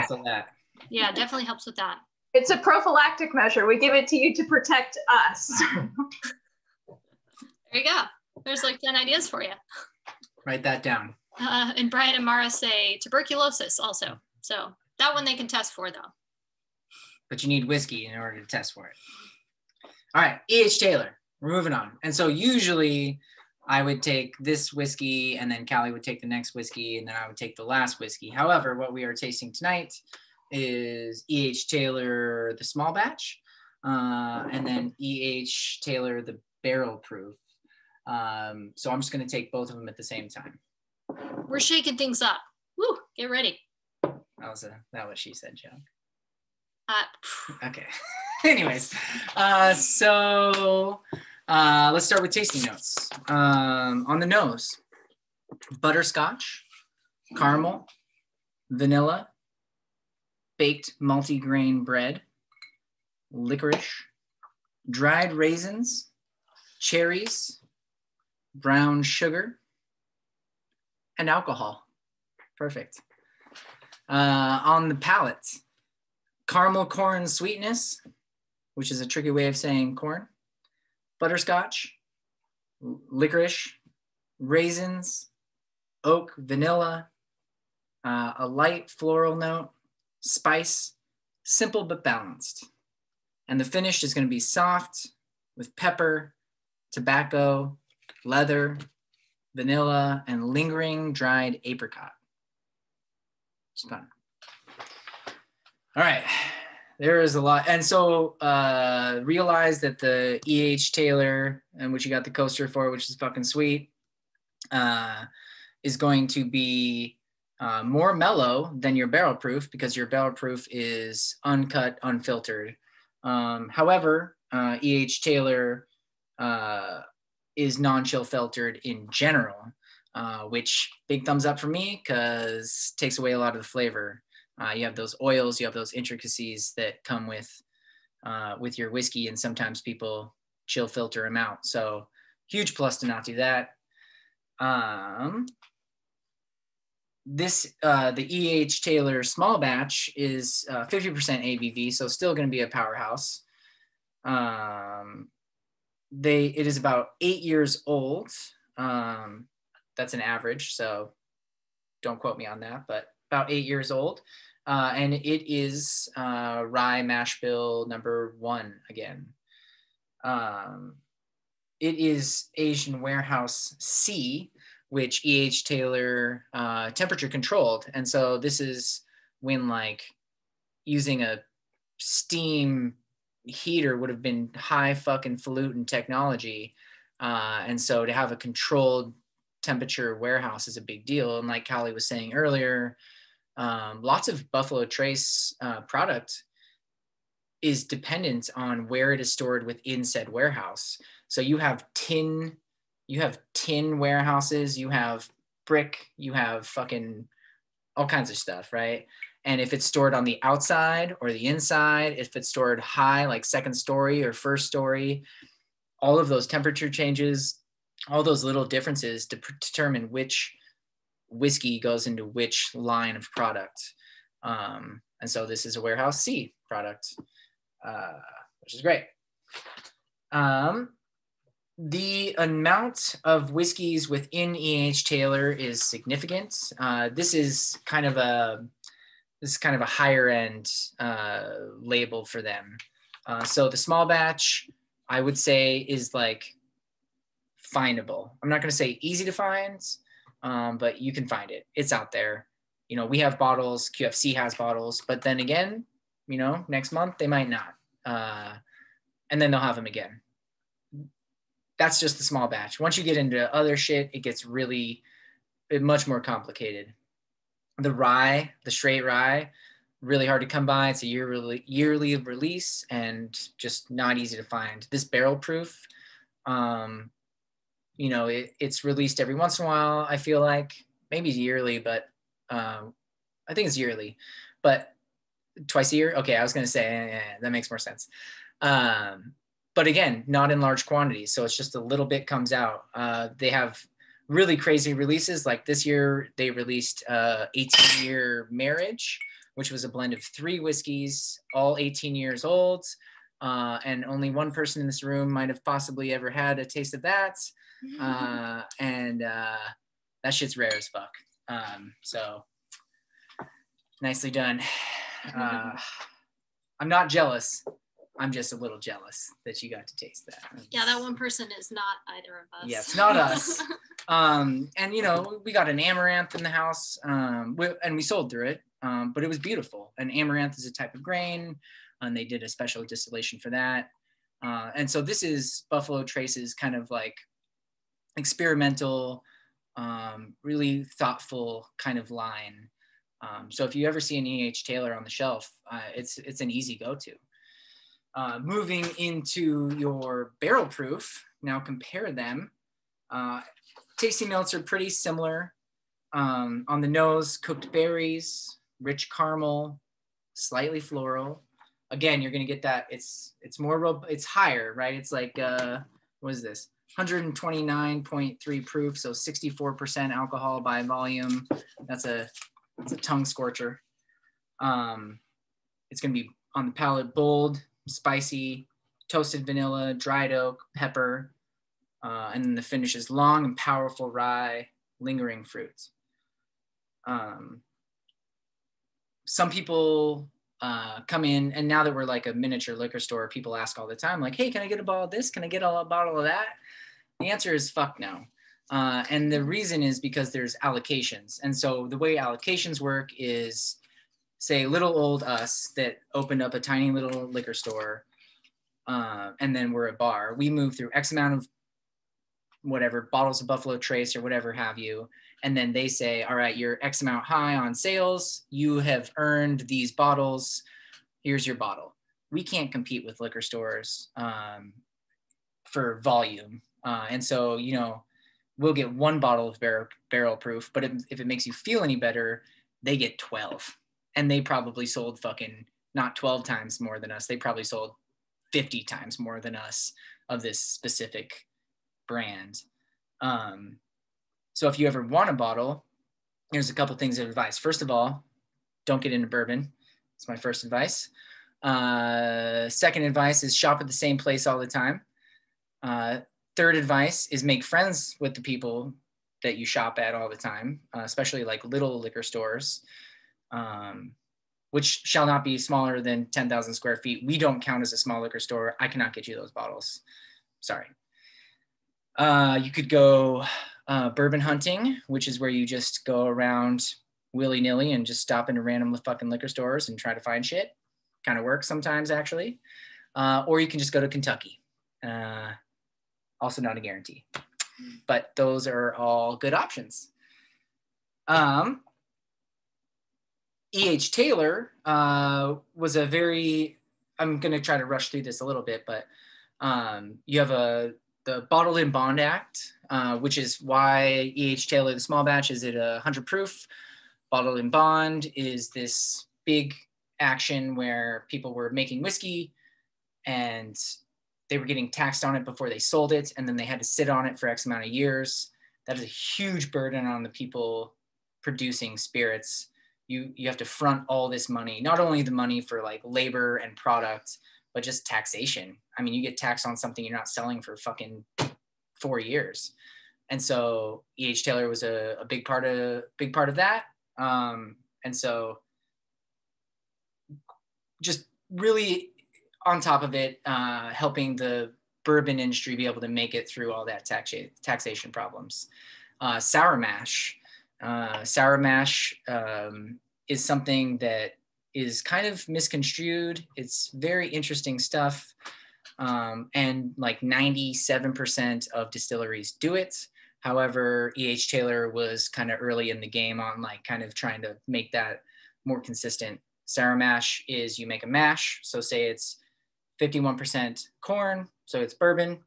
So that. yeah, definitely helps with that. It's a prophylactic measure. We give it to you to protect us. There you go. There's like 10 ideas for you. Write that down. Uh, and Brian and Mara say tuberculosis also. So that one they can test for though. But you need whiskey in order to test for it. All right. E.H. Taylor. We're moving on. And so usually I would take this whiskey and then Kali would take the next whiskey and then I would take the last whiskey. However, what we are tasting tonight is E.H. Taylor, the small batch, uh, and then E.H. Taylor, the barrel proof. Um, so I'm just going to take both of them at the same time. We're shaking things up. Woo, get ready. That was a, that what she said, Joe. Uh, Okay. Anyways, uh, so uh, let's start with tasting notes. Um, on the nose, butterscotch, caramel, vanilla, baked multigrain bread, licorice, dried raisins, cherries, brown sugar, and alcohol. Perfect. Uh, on the palate, caramel corn sweetness which is a tricky way of saying corn, butterscotch, licorice, raisins, oak, vanilla, uh, a light floral note, spice, simple but balanced. And the finish is going to be soft with pepper, tobacco, leather, vanilla, and lingering dried apricot. It's fun. All right, there is a lot. And so uh, realize that the EH Taylor, and which you got the coaster for, which is fucking sweet, uh, is going to be uh, more mellow than your barrel proof because your barrel proof is uncut, unfiltered. Um, however, uh, EH Taylor uh, is non-chill filtered in general, uh, which big thumbs up for me because takes away a lot of the flavor. Uh, you have those oils, you have those intricacies that come with uh, with your whiskey, and sometimes people chill filter them out. So huge plus to not do that. Um, this uh, the EH Taylor small batch is uh, 50% ABV, so still going to be a powerhouse. Um, they it is about eight years old. Um, that's an average, so don't quote me on that, but about eight years old. Uh, and it is uh, rye mash bill number one again. Um, it is Asian Warehouse C, which EH Taylor uh, temperature controlled. And so this is when like using a steam heater would have been high fucking falutin technology. Uh, and so to have a controlled temperature warehouse is a big deal. And like Kali was saying earlier, um, lots of Buffalo Trace uh, product is dependent on where it is stored within said warehouse. So you have tin, you have tin warehouses, you have brick, you have fucking all kinds of stuff, right? And if it's stored on the outside or the inside, if it's stored high, like second story or first story, all of those temperature changes, all those little differences to determine which whiskey goes into which line of product. Um, and so this is a warehouse C product, uh, which is great. Um, the amount of whiskeys within EH Taylor is significant. Uh, this is kind of a this is kind of a higher end uh, label for them. Uh, so the small batch, I would say, is like findable. I'm not going to say easy to find, um, but you can find it. It's out there. You know, we have bottles. QFC has bottles, but then again, you know, next month they might not, uh, and then they'll have them again. That's just the small batch. Once you get into other shit, it gets really much more complicated. The rye, the straight rye, really hard to come by. It's a yearly yearly release and just not easy to find. This barrel proof, um, you know, it, it's released every once in a while. I feel like maybe yearly, but um, I think it's yearly, but twice a year. Okay, I was gonna say eh, that makes more sense. Um, but again, not in large quantities, so it's just a little bit comes out. Uh, they have really crazy releases. Like this year, they released uh, 18 year marriage, which was a blend of three whiskeys, all 18 years old. Uh, and only one person in this room might have possibly ever had a taste of that. Uh, and uh, that shit's rare as fuck. Um, so nicely done. Uh, I'm not jealous. I'm just a little jealous that you got to taste that. Yeah, that one person is not either of us. Yeah, it's not us. um, and you know, we got an amaranth in the house, um, we, and we sold through it. Um, but it was beautiful. And amaranth is a type of grain, and they did a special distillation for that. Uh, and so this is Buffalo Trace's kind of like experimental, um, really thoughtful kind of line. Um, so if you ever see an E.H. Taylor on the shelf, uh, it's it's an easy go-to. Uh, moving into your barrel proof, now compare them. Uh, tasting notes are pretty similar. Um, on the nose, cooked berries, rich caramel, slightly floral. Again, you're gonna get that. It's it's more it's higher, right? It's like uh, what is this? 129.3 proof, so 64% alcohol by volume. That's a that's a tongue scorcher. Um, it's gonna be on the palate bold, spicy, toasted vanilla, dried oak, pepper, uh, and then the finish is long and powerful rye, lingering fruits. Um, some people uh, come in, and now that we're like a miniature liquor store, people ask all the time, like, "Hey, can I get a bottle of this? Can I get a bottle of that?" The answer is fuck no. Uh, and the reason is because there's allocations. And so the way allocations work is, say, little old us that opened up a tiny little liquor store, uh, and then we're a bar. We move through X amount of whatever bottles of Buffalo Trace or whatever have you, and then they say, all right, you're X amount high on sales. You have earned these bottles. Here's your bottle. We can't compete with liquor stores um, for volume. Uh, and so, you know, we'll get one bottle of barrel, barrel proof, but if, if it makes you feel any better, they get 12. And they probably sold fucking not 12 times more than us. They probably sold 50 times more than us of this specific brand. Um, so if you ever want a bottle, here's a couple things of advice. First of all, don't get into bourbon. It's my first advice. Uh, second advice is shop at the same place all the time. Uh, third advice is make friends with the people that you shop at all the time, uh, especially like little liquor stores, um, which shall not be smaller than 10,000 square feet. We don't count as a small liquor store. I cannot get you those bottles. Sorry. Uh, you could go uh, bourbon hunting, which is where you just go around willy nilly and just stop into random fucking liquor stores and try to find shit. Kind of works sometimes, actually. Uh, or you can just go to Kentucky. Also, not a guarantee, but those are all good options. Um, E.H. Taylor uh, was a very, I'm going to try to rush through this a little bit, but um, you have a the Bottled in Bond Act, uh, which is why E.H. Taylor, the small batch, is it a 100 proof? Bottled in Bond is this big action where people were making whiskey and they were getting taxed on it before they sold it, and then they had to sit on it for X amount of years. That is a huge burden on the people producing spirits. You, you have to front all this money, not only the money for like labor and product, but just taxation. I mean, you get taxed on something you're not selling for fucking four years. And so E.H. Taylor was a, a big part of big part of that. Um, and so just really on top of it, uh, helping the bourbon industry be able to make it through all that tax- taxation problems. Uh, sour mash. Uh, sour mash um, is something that is kind of misconstrued. It's very interesting stuff. Um, and like 97% of distilleries do it. However, E.H. Taylor was kind of early in the game on like kind of trying to make that more consistent. Sour mash is you make a mash. So say it's 51% corn, so it's bourbon,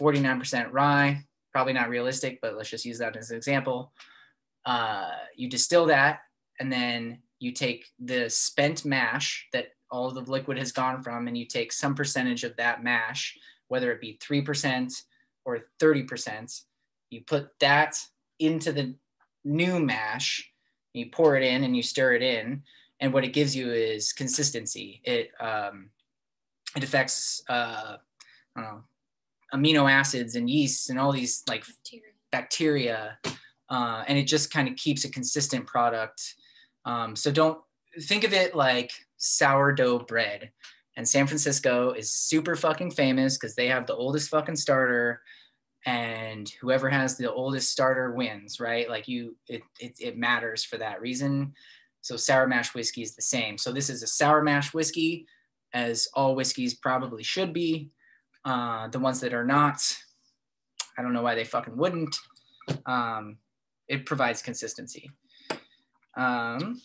49% rye, probably not realistic, but let's just use that as an example. Uh, you distill that and then you take the spent mash that all the liquid has gone from, and you take some percentage of that mash, whether it be 3% or 30%, you put that into the new mash, you pour it in and you stir it in. And what it gives you is consistency. It, um, it affects, uh, know, amino acids and yeasts and all these like bacteria, bacteria uh, and it just kind of keeps a consistent product um, so don't think of it like sourdough bread. And San Francisco is super fucking famous because they have the oldest fucking starter and whoever has the oldest starter wins, right? Like you, it, it, it matters for that reason. So sour mash whiskey is the same. So this is a sour mash whiskey, as all whiskeys probably should be. Uh, the ones that are not, I don't know why they fucking wouldn't. Um, it provides consistency. Um,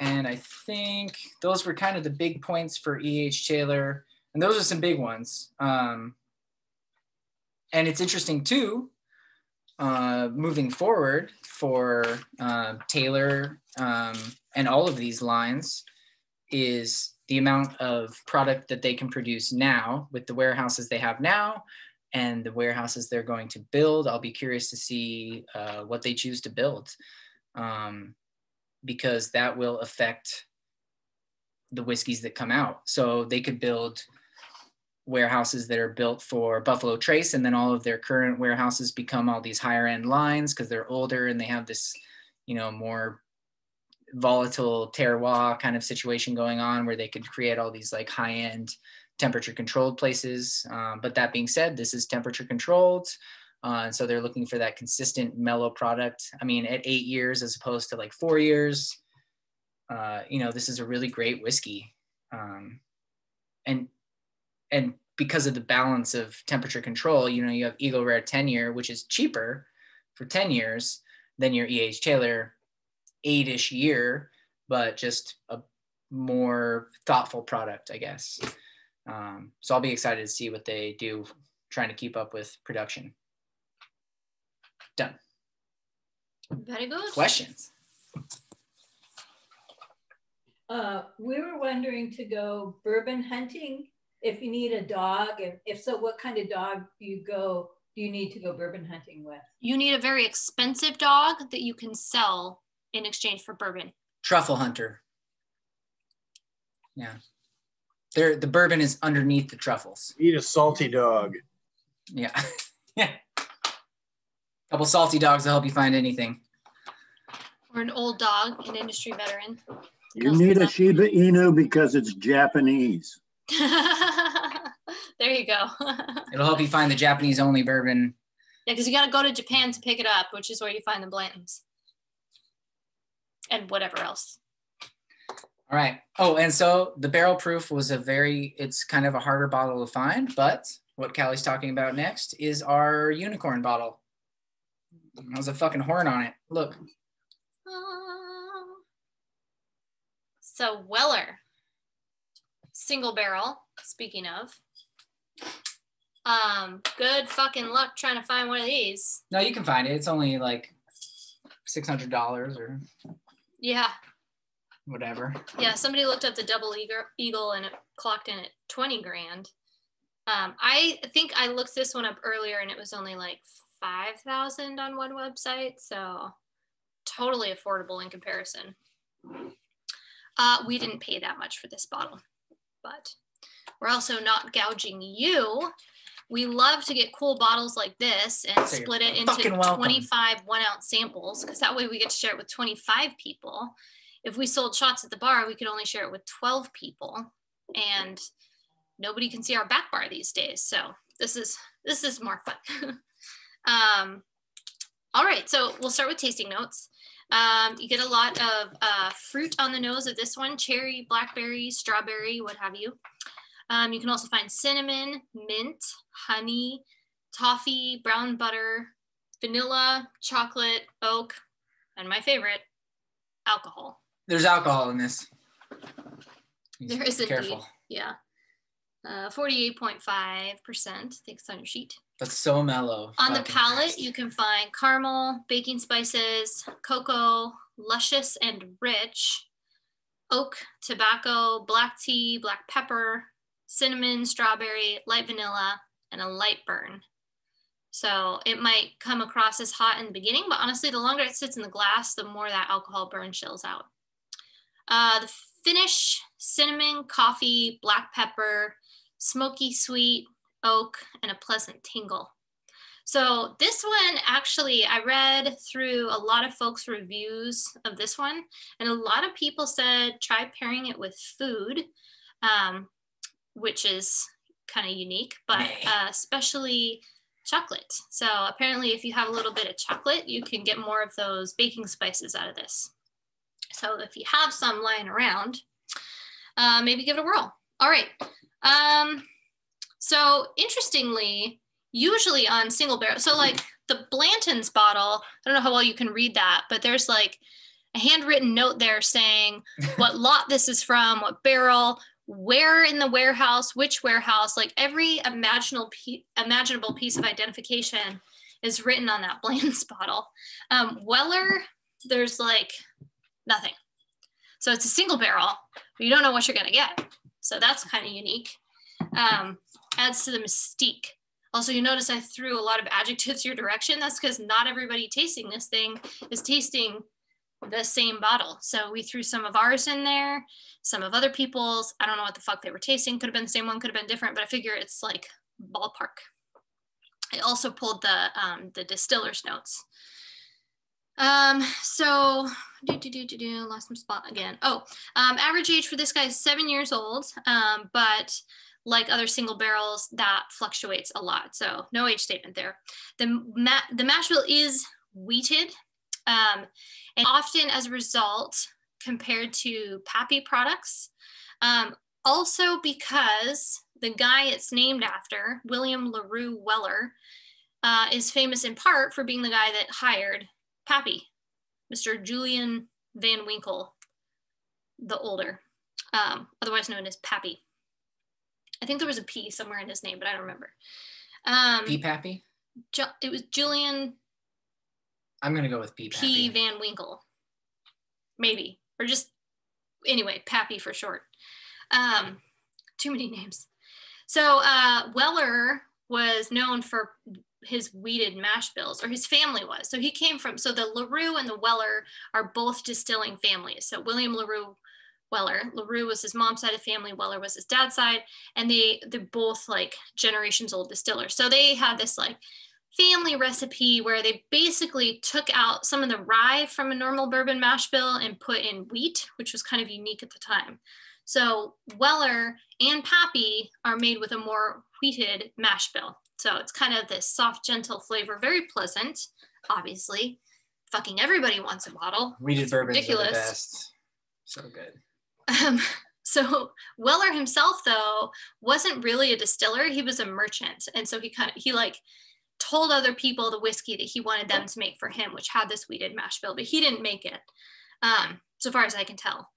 and I think those were kind of the big points for E.H. Taylor. And those are some big ones. Um, and it's interesting too, uh, moving forward for uh, Taylor um, and all of these lines is the amount of product that they can produce now with the warehouses they have now and the warehouses they're going to build. I'll be curious to see uh, what they choose to build. Um, because that will affect the whiskeys that come out. So they could build warehouses that are built for Buffalo Trace, and then all of their current warehouses become all these higher end lines because they're older and they have this, you know, more volatile terroir kind of situation going on where they could create all these like high end temperature controlled places. Um, but that being said, this is temperature controlled. Uh, and so they're looking for that consistent mellow product. I mean, at eight years as opposed to like four years, uh, you know, this is a really great whiskey. Um, and and because of the balance of temperature control, you know, you have Eagle Rare 10 year, which is cheaper for 10 years than your EH Taylor eight-ish year, but just a more thoughtful product, I guess. Um, so I'll be excited to see what they do trying to keep up with production. Done. Very good. Questions? Uh, we were wondering to go bourbon hunting if you need a dog, and if so, what kind of dog do you go? Do you need to go bourbon hunting with? You need a very expensive dog that you can sell in exchange for bourbon. Truffle hunter. Yeah. There, the bourbon is underneath the truffles. Eat a salty dog. Yeah. yeah. Couple salty dogs will help you find anything. Or an old dog, an industry veteran. You need a Shiba Inu because it's Japanese. there you go. It'll help you find the Japanese only bourbon. Yeah, because you got to go to Japan to pick it up, which is where you find the Blanton's and whatever else. All right. Oh, and so the barrel proof was a very, it's kind of a harder bottle to find, but what Kali's talking about next is our unicorn bottle. There's a fucking horn on it. Look. So Weller, single barrel, speaking of. Um, good fucking luck trying to find one of these. No, you can find it. It's only like $600 or Yeah. whatever. Yeah, somebody looked up the double eagle, eagle and it clocked in at 20 grand. Um, I think I looked this one up earlier and it was only like 5,000 on one website. So totally affordable in comparison. Uh, we didn't pay that much for this bottle, but we're also not gouging you. We love to get cool bottles like this and So split it into welcome. 25 one ounce samples because that way we get to share it with 25 people. If we sold shots at the bar, we could only share it with 12 people. And nobody can see our back bar these days. So this is this is more fun. um, all right, so we'll start with tasting notes. Um, you get a lot of uh, fruit on the nose of this one: cherry, blackberry, strawberry, what have you. Um, you can also find cinnamon, mint, honey, toffee, brown butter, vanilla, chocolate, oak, and my favorite, alcohol. There's alcohol in this. There is indeed. Careful. Yeah. Uh, 48.5%. I think it's on your sheet. That's so mellow. On the palate, you can find caramel, baking spices, cocoa, luscious and rich, oak, tobacco, black tea, black pepper, cinnamon, strawberry, light vanilla, and a light burn. So it might come across as hot in the beginning, but honestly, the longer it sits in the glass, the more that alcohol burn chills out. Uh, the finish cinnamon, coffee, black pepper, smoky sweet, oak, and a pleasant tingle. So this one actually, I read through a lot of folks' reviews of this one, and a lot of people said try pairing it with food, um, which is kind of unique, but uh, especially chocolate. So apparently, if you have a little bit of chocolate, you can get more of those baking spices out of this. So if you have some lying around, uh, maybe give it a whirl. All right. Um, so interestingly, usually on single barrel, so like the Blanton's bottle, I don't know how well you can read that, but there's like a handwritten note there saying what lot this is from, what barrel, where in the warehouse, which warehouse, like every imaginable imaginable piece of identification is written on that Blanton's bottle. Um, Weller, there's like nothing. So it's a single barrel, but you don't know what you're gonna get. So that's kind of unique. Um, adds to the mystique. Also, you notice I threw a lot of adjectives your direction. That's because not everybody tasting this thing is tasting the same bottle. So we threw some of ours in there, some of other people's. I don't know what the fuck they were tasting. Could have been the same one, could have been different, but I figure it's like ballpark. I also pulled the um, the distiller's notes. Um, so do do do do do lost my spot again. Oh, um, average age for this guy is seven years old. Um, but like other single barrels, that fluctuates a lot. So no age statement there. The ma- the mash bill is wheated, um, and often as a result compared to Pappy products. Um, also because the guy it's named after, William LaRue Weller, uh, is famous in part for being the guy that hired Pappy, Mr. Julian Van Winkle, the older, um, otherwise known as Pappy. I think there was a P somewhere in his name, but I don't remember. Um, P Pappy. Ju- it was Julian I'm gonna go with P P Van Winkle, maybe, or just anyway, Pappy for short. Um, too many names. So uh, Weller was known for his wheated mash bills, or his family was. So he came from. So the Larue and the Weller are both distilling families. So William Larue Weller, Larue was his mom's side of family. Weller was his dad's side, and they they're both like generations old distillers. So they had this like family recipe where they basically took out some of the rye from a normal bourbon mash bill and put in wheat, which was kind of unique at the time. So Weller and Pappy are made with a more wheated mash bill. So it's kind of this soft, gentle flavor, very pleasant, obviously. Fucking everybody wants a bottle. Wheated bourbons are the ridiculous. best. So good. Um, so Weller himself, though, wasn't really a distiller. He was a merchant, and so he kind of he like told other people the whiskey that he wanted them to make for him, which had this wheated mash bill, but he didn't make it, um, so far as I can tell.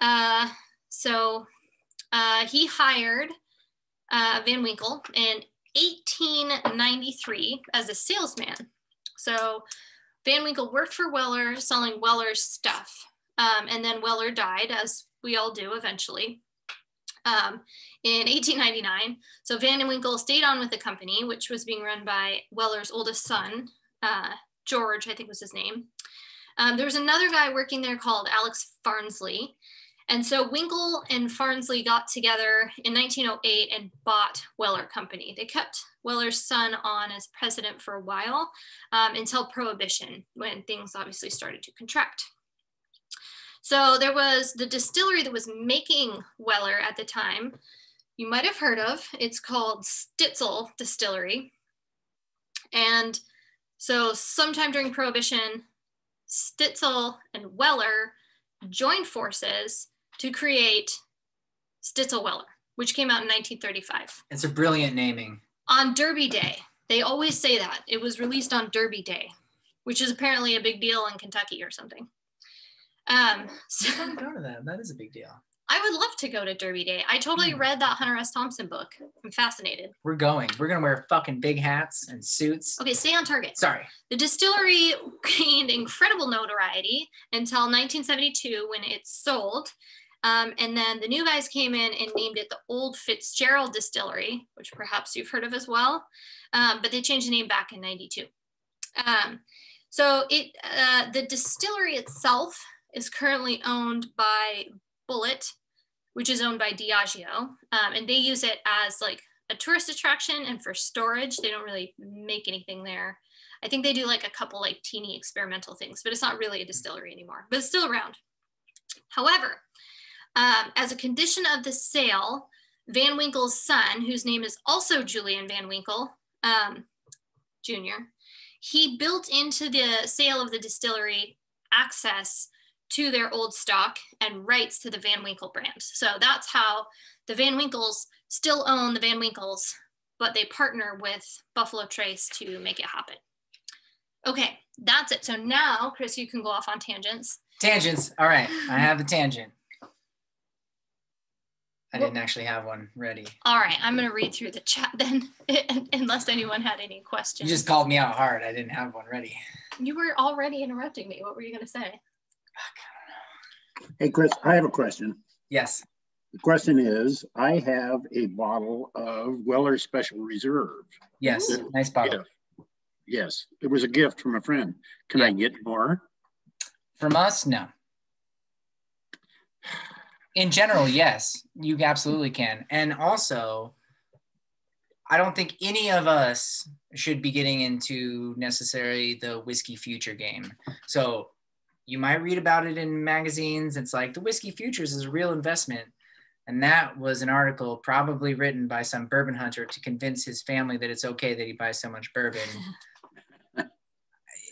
Uh, so uh, he hired uh, Van Winkle in 1893 as a salesman. So Van Winkle worked for Weller, selling Weller's stuff. Um, and then Weller died, as we all do eventually, um, in 1899. So Van Winkle stayed on with the company, which was being run by Weller's oldest son, uh, George, I think was his name. Um, there was another guy working there called Alex Farnsley. And so Winkle and Farnsley got together in 1908 and bought Weller Company. They kept Weller's son on as president for a while um, until Prohibition, when things obviously started to contract. So there was the distillery that was making Weller at the time. You might have heard of. It's called Stitzel Distillery. And so sometime during Prohibition, Stitzel and Weller joined forces to create Stitzel Weller, which came out in 1935 It's a brilliant naming. on Derby Day. They always say that. It was released on Derby Day, which is apparently a big deal in Kentucky or something. Um, so I go to that. That is a big deal. I would love to go to Derby Day. I totally Hmm. read that Hunter S. Thompson book. I'm fascinated. We're going. We're gonna wear fucking big hats and suits. Okay, stay on target. Sorry. The distillery gained incredible notoriety until 1972 when it sold. Um, and then the new guys came in and named it the Old Fitzgerald Distillery, which perhaps you've heard of as well. Um, but they changed the name back in 92. Um, so it uh, the distillery itself is currently owned by Bulleit, which is owned by Diageo. Um, and they use it as like a tourist attraction and for storage. They don't really make anything there. I think they do like a couple like teeny experimental things, but it's not really a distillery anymore, but it's still around. However, um, as a condition of the sale, Van Winkle's son, whose name is also Julian Van Winkle um, Jr., he built into the sale of the distillery access to their old stock and rights to the Van Winkle brand. So that's how the Van Winkles still own the Van Winkles, but they partner with Buffalo Trace to make it happen. Okay, that's it. So now, Kris, you can go off on tangents. Tangents. All right. I have the tangent. I didn't actually have one ready. All right, I'm going to read through the chat then, unless anyone had any questions. You just called me out hard. I didn't have one ready. You were already interrupting me. What were you going to say? Hey, Kris, I have a question. Yes. The question is, I have a bottle of Weller Special Reserve. Yes. Nice bottle. Yes. Yes, it was a gift from a friend. Can I get more? From us, no. In general, yes, you absolutely can. And also, I don't think any of us should be getting into necessarily the whiskey future game. So you might read about it in magazines. It's like the whiskey futures is a real investment. And that was an article probably written by some bourbon hunter to convince his family that it's okay that he buys so much bourbon.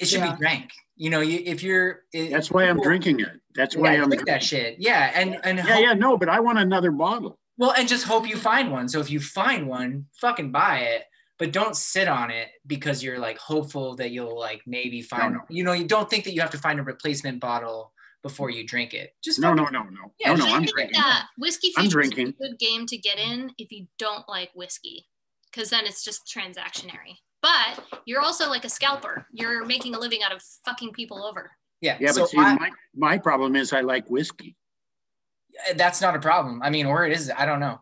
it should Yeah. be drank. You know, you, if you're. it- That's why I'm people- drinking it. That's why yeah, I'm. drink that shit. Yeah, and and Yeah, hope- yeah, no, but I want another bottle. well, and just hope you find one. So if you find one, fucking buy it, but don't sit on it because you're like hopeful that you'll like maybe find. no. You know, you don't think that you have to find a replacement bottle before you drink it. Just No, no, no, no. Yeah, No, no, I'm drinking. that whiskey I'm futures is a good game to get in if you don't like whiskey, because then it's just transactionary. But you're also like a scalper. You're making a living out of fucking people over. Yeah, Yeah, so but see, I- my, my problem is I like whiskey. that's not a problem. I mean, or it is, I don't know.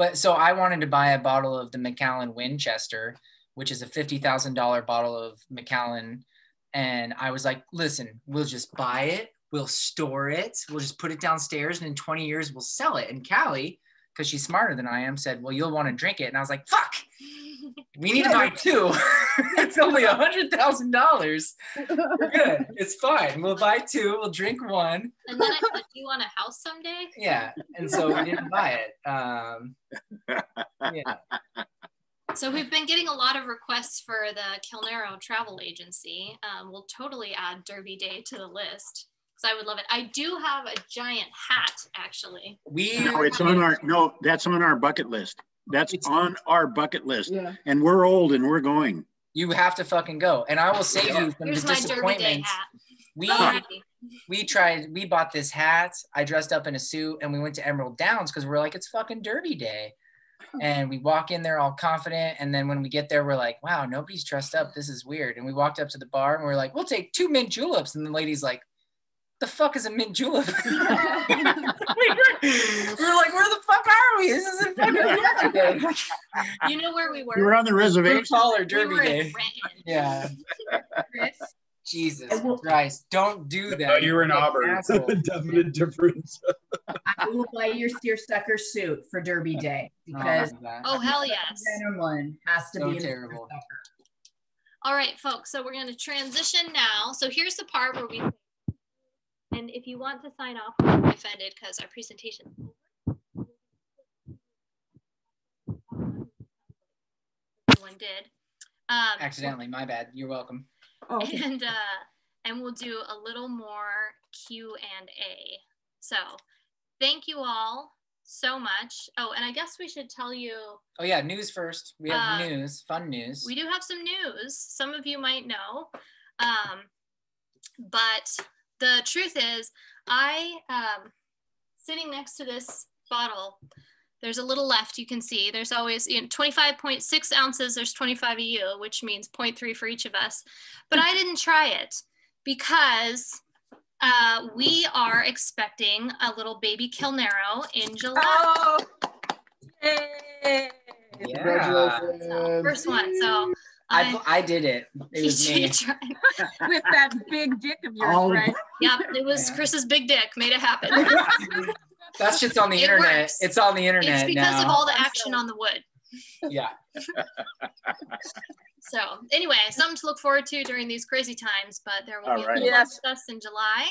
But so I wanted to buy a bottle of the Macallan Winchester, which is a $50,000 bottle of Macallan. And I was like, listen, we'll just buy it, we'll store it, we'll just put it downstairs, and in 20 years we'll sell it. And Callie, because she's smarter than I am, said, well, you'll want to drink it. And I was like, fuck, we need to buy two. it's only a hundred thousand dollars. We're good. It's fine. We'll buy two. We'll drink one. And then I put you on a house someday. Yeah, and so we didn't buy it. Um, yeah. So we've been getting a lot of requests for the Kelnero Travel Agency. Um, we'll totally add Derby Day to the list because I would love it. I do have a giant hat actually. We No, it's on our, no, that's on our bucket list. That's It's- on our bucket list. Yeah. And we're old and we're going. you have to fucking go, and I will save you from Here's the my Derby Day disappointment. We Alrighty. we tried. We bought this hat. I dressed up in a suit, and we went to Emerald Downs because we're like, it's fucking Derby Day. And we walk in there all confident, and then when we get there, we're like, "Wow, nobody's dressed up. This is weird." And we walked up to the bar, and we are like, "We'll take two mint juleps." And the lady's like, "The fuck is a mint julep?" we, were, we were like, "Where the fuck are we? This isn't fucking Derby You know where we were? You were on the reservation. collar we Derby were in Day. Renton. Yeah. Kris, Jesus Christ! Don't do No, that. you were in You're an Auburn. asshole. Definite difference. I will buy your seersucker suit for Derby oh, Day Oh, because God. Oh hell yes! gentleman has to So be in terrible. All right, folks. So we're going to transition now. So here's the part where we. And if you want to sign off, don't be offended because our presentation. Everyone did. Um, Accidentally, my bad. You're welcome. Oh, and uh, and we'll do a little more Q and A. So, thank you all so much. Oh, and I guess we should tell you Oh yeah, news first. We have Uh, news, fun news. we do have some news. Some of you might know, um, but the truth is, I um, sitting next to this bottle. There's a little left. You can see. There's always you know, 25.6 ounces. There's 25 of you, which means 0.3 for each of us. But I didn't try it because uh, we are expecting a little baby Kelnero in July. Oh. Yay. yeah, So, first one. So I, I, I did it. It was me. With that big dick of yours, Oh. right? Yep, it was Yeah. Kris's big dick made it happen. That's just on the It internet. works. It's on the internet it's because now. of all the action on the wood. yeah. So anyway, something to look forward to during these crazy times. But there will All be a right. little Yes. us in July,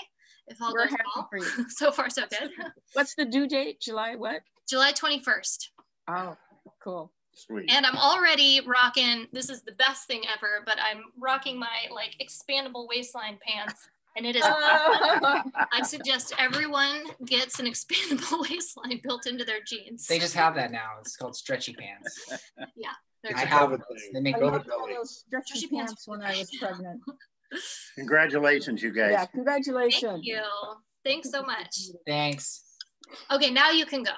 if all We're goes well. for you. so far, so good. What's the due date? July what? July twenty first, Oh, cool. Sweet. and I'm already rocking. This is the best thing ever. But I'm rocking my like expandable waistline pants, and it is. Oh. I suggest everyone gets an expandable waistline built into their jeans. They just have that now. It's called stretchy pants. They're I a have those. They make I Go used to one of those stretchy Stretchy pants. pants when I was pregnant. Congratulations, you guys. Yeah, congratulations. Thank you. Thanks so much. Thanks. Okay, now you can go.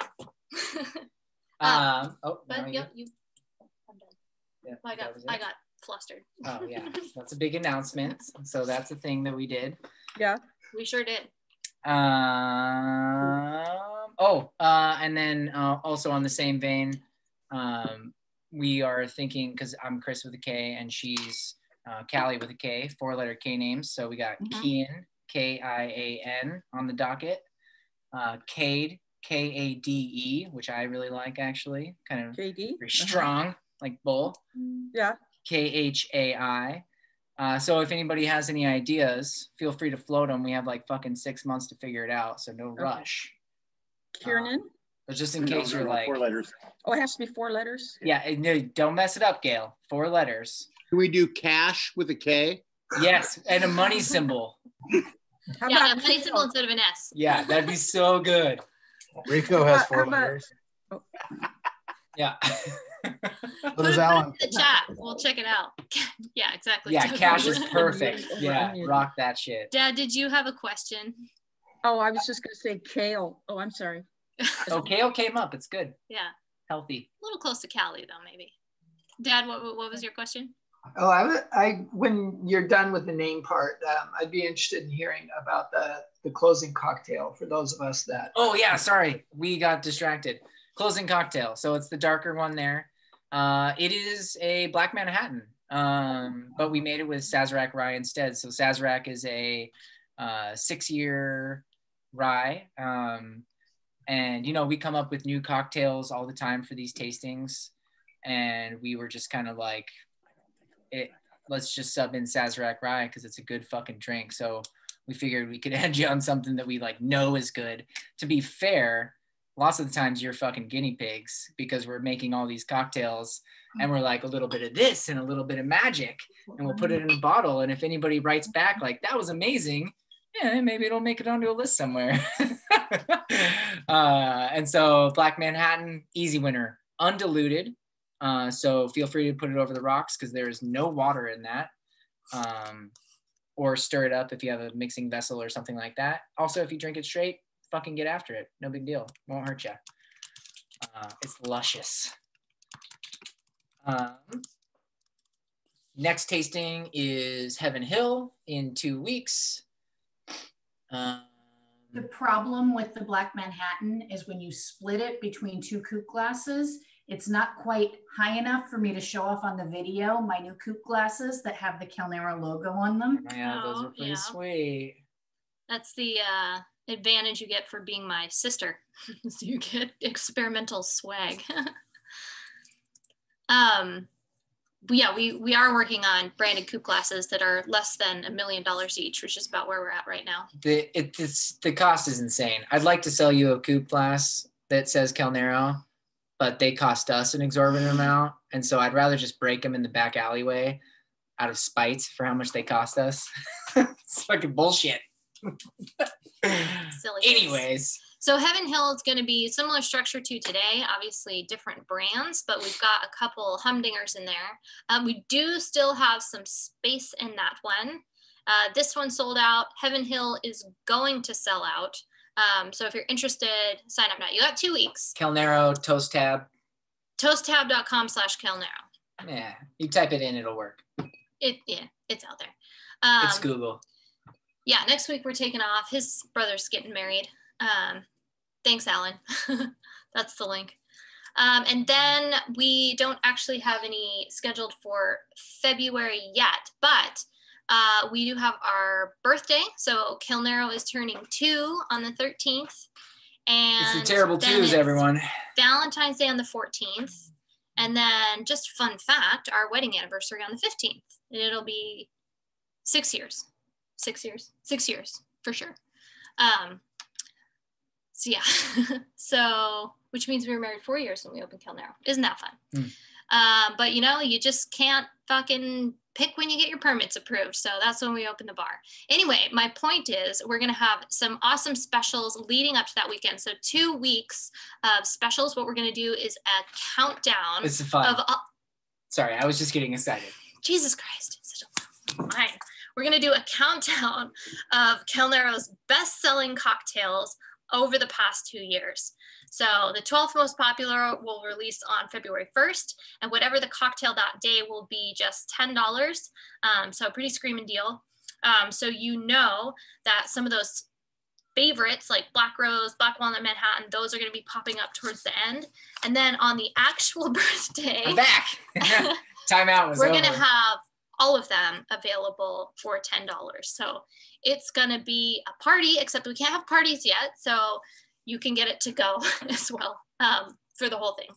Um, Um, oh, but yep, you. I'm done. yeah, I got was I got flustered. Oh yeah, that's a big announcement. So that's a thing that we did. Yeah. We sure did. Um, oh, uh, and then uh, also on the same vein, um, we are thinking because I'm Kris with a K and she's uh, Kali with a K, four letter K names. So we got Mhm. Kian, K I A N, on the docket. Uh, Cade, K A D E, which I really like actually, kind of KD? very Uh-huh. strong, like bull. Yeah. K H A I. Uh, so if anybody has any ideas, feel free to float them. We have like fucking six months to figure it out, so no rush. Kiernan? But just in No, case no, you're no, like, Four letters. Oh, it has to be four letters? yeah, no, don't mess it up, Gail. Four letters. Can we do cash with a K? Yes, and a money symbol. How yeah, about a money symbol instead of an S. Yeah, that'd be so good. Rico has four about- letters. Yeah. So Put does it Alan. in the chat. We'll check it out. yeah, exactly. yeah, cash is perfect. Yeah, rock that shit. Dad, did you have a question? Oh, I was just gonna say kale. Oh, I'm sorry. Oh, kale came up. It's good. Yeah, Healthy. a little close to Kali though, maybe. Dad, what, what was your question? Oh, I, would- I when you're done with the name part, um, I'd be interested in hearing about the the closing cocktail for those of us that. Oh yeah, sorry, we got distracted. Closing cocktail. So it's the darker one there. Uh, it is a Black Manhattan, um, but we made it with Sazerac rye instead. So Sazerac is a uh, six-year rye, um, and you know we come up with new cocktails all the time for these tastings, and we were just kind of like, it. Let's just sub in Sazerac rye because it's a good fucking drink. So we figured we could end you on something that we like know is good. To be fair, lots of the times you're fucking guinea pigs because we're making all these cocktails and we're like a little bit of this and a little bit of magic and we'll put it in a bottle. And if anybody writes back like that was amazing yeah maybe it'll make it onto a list somewhere. Uh, and so black manhattan easy winner. Undiluted. Uh, so feel free to put it over the rocks because there is no water in that. Um, or stir it up if you have a mixing vessel or something like that also if you drink it straight fucking get after it. No big deal. Won't hurt you. Uh, it's luscious. Um, next tasting is Heaven Hill in two weeks. Um, The problem with the Black Manhattan is when you split it between two coupe glasses, it's not quite high enough for me to show off on the video my new coupe glasses that have the Kelnero logo on them. yeah, those Oh, are pretty yeah. sweet. That's the uh, advantage you get for being my sister. so you get experimental swag. um, yeah, we we are working on branded coupe glasses that are less than a million dollars each, which is about where we're at right now. The it, it's the cost is insane. I'd like to sell you a coupe glass that says Kelnero, but they cost us an exorbitant amount, and so I'd rather just break them in the back alleyway out of spite for how much they cost us. it's fucking bullshit. Silly. Anyways, So Heaven Hill is going to be similar structure to today, obviously different brands, but we've got a couple humdingers in there. Um, we do still have some space in that one. Uh, this one sold out. Heaven Hill is going to sell out. Um, so if you're interested, sign up now. You got two weeks. Kelnero Toast Tab. Toasttab.com slash Kelnero. Yeah, you type it in, it'll work. It yeah, it's out there. Um, it's Google. yeah, next week we're taking off. His brother's getting married. Um, thanks, Alan. That's the link. Um, and then we don't actually have any scheduled for February yet, but uh, we do have our birthday. So Kelnero is turning two on the 13th. And It's a terrible twos, everyone. Valentine's Day on the 14th. And then, just fun fact, our wedding anniversary on the 15th. And it'll be six years. Six years. Six years for sure. Um, so, yeah. so, which means we were married four years when we opened Kelnero. Isn't that fun? Hmm. Uh, but you know, you just can't fucking pick when you get your permits approved. So that's when we open the bar. Anyway, my point is we're going to have some awesome specials leading up to that weekend. So two weeks of specials. What we're going to do is a countdown It's fun. of all, Sorry, I was just getting excited. Jesus Christ, such a. We're gonna do a countdown of Kelnero's best-selling cocktails over the past two years. So the 12th most popular will release on February 1st, and whatever the cocktail that day will be just $10. Um, so a pretty screaming deal. Um, so you know that some of those favorites like Black Rose, Black Walnut Manhattan, those are going to be popping up towards the end. And then on the actual birthday, I'm back. Timeout was we're over. gonna have all of them available for $10. So it's gonna be a party, except we can't have parties yet. So you can get it to go as well um, for the whole thing.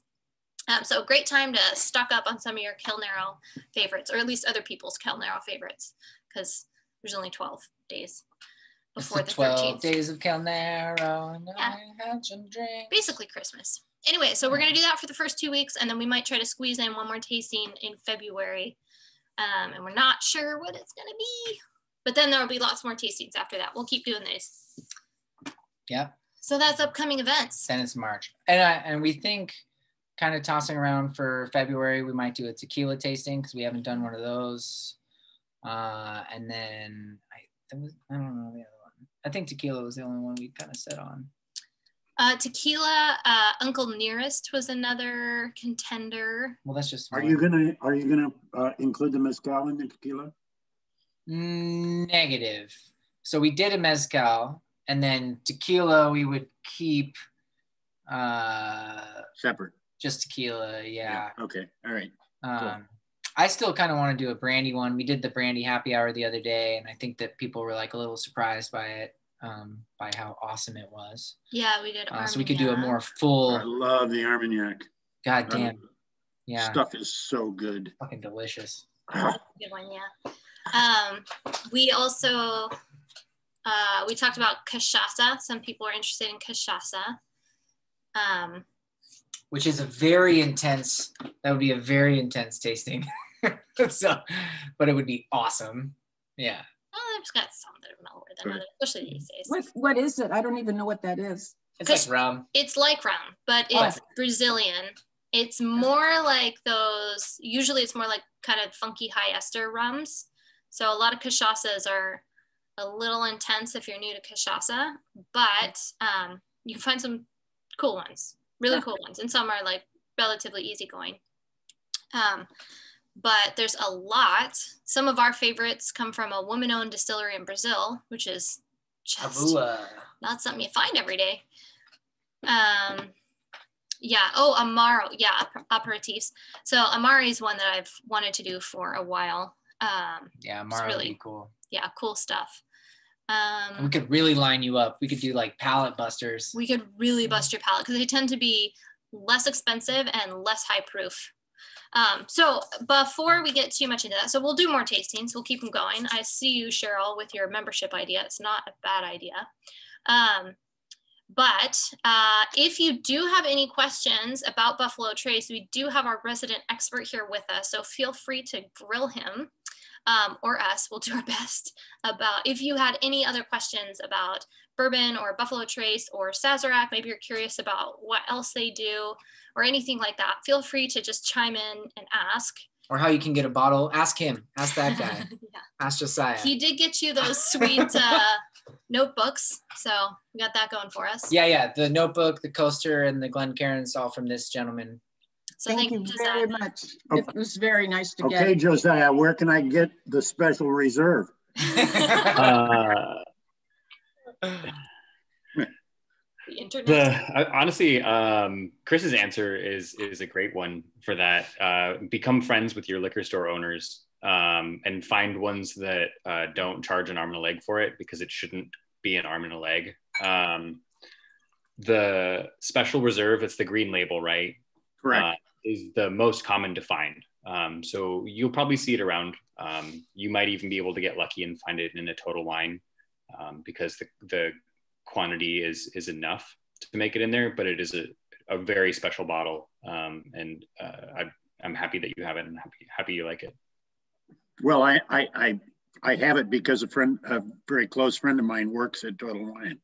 Um, so great time to stock up on some of your Kelnero favorites, or at least other people's Kelnero favorites, because there's only 12 days before the the 12 13th. days of Kelnero and Yeah. I had some drink. Basically Christmas. Anyway, so we're gonna do that for the first two weeks, and then we might try to squeeze in one more tasting in February. Um, and we're not sure what it's gonna be, but then there will be lots more tastings after that. We'll keep doing this. Yep. So that's upcoming events. Then it's March. And I, and we think kind of tossing around for February, we might do a tequila tasting because we haven't done one of those. Uh, and then I, was, I don't know the other one. I think tequila was the only one we kind of set on. Uh, tequila, uh, Uncle Nearest was another contender. Well, that's just Are one. you gonna, are you gonna uh, include the mezcal in the tequila? Negative. So we did a mezcal, and then tequila we would keep uh, Separate? just tequila. Yeah. Okay, all right. Um, I still kind of want to do a brandy one. We did the brandy happy hour the other day, and I think that people were like a little surprised by it, um, by how awesome it was. Yeah, we did. Uh, so we could do a more full. I love the Armagnac. God Um, damn. Yeah. Stuff is so good. Fucking delicious. Good one, yeah. Um, we also uh, we talked about cachaça. Some people are interested in cachaça. Um, Which is a very intense. That would be a very intense tasting. so, but it would be awesome. Yeah. well, there's got some that are mellower than Right. others, especially these days. What, what is it? I don't even know what that is. It's like rum. It's like rum, but Oh. it's Brazilian. It's more like those. Usually, it's more like kind of funky high ester rums. So a lot of cachaças are a little intense if you're new to cachaça, but um, you can find some cool ones, really cool ones, and some are like relatively easygoing. Um, but there's a lot. Some of our favorites come from a woman-owned distillery in Brazil, which is just Avua. not something you find every day. Um, yeah. Oh, Amaro. Yeah, aperitifs. So Amari is one that I've wanted to do for a while. Um, Yeah, Mara would really- be cool. yeah, cool stuff. And we Um, could really line you up. We could do like palate busters. we could really bust your palate because they tend to be less expensive and less high proof. Um, so before we get too much into that, so we'll do more tastings. We'll keep them going. I see you, Cheryl, with your membership idea. It's not a bad idea. Um, but uh, if you do have any questions about Buffalo Trace, we do have our resident expert here with us. So feel free to grill him um, or us. We'll do our best about if you had any other questions about bourbon or Buffalo Trace or Sazerac, maybe you're curious about what else they do or anything like that, feel free to just chime in and ask. Or how you can get a bottle. Ask him. Ask that guy. yeah. Ask Josiah. He did get you those sweet uh, notebooks, so we got that going for us. Yeah, yeah. The notebook, the coaster, and the Glen Glencairn's all from this gentleman. So Thank you very much. It was very nice to get. Okay, Josiah, where can I get the special reserve? Uh, The internet. the honestly, um, Kris's answer is is a great one for that. Uh, become friends with your liquor store owners um, and find ones that uh, don't charge an arm and a leg for it because it shouldn't be an arm and a leg. Um, the special reserve, it's the green label, right? Correct. uh, is the most common to find. Um, so you'll probably see it around. Um, you might even be able to get lucky and find it in a total wine um, because the, the quantity is is enough to make it in there. But it is a, a very special bottle, um, and uh, I, I'm happy that you have it and happy happy you like it. Well, I, I, I, I have it because a friend, a very close friend of mine works at Total Wine.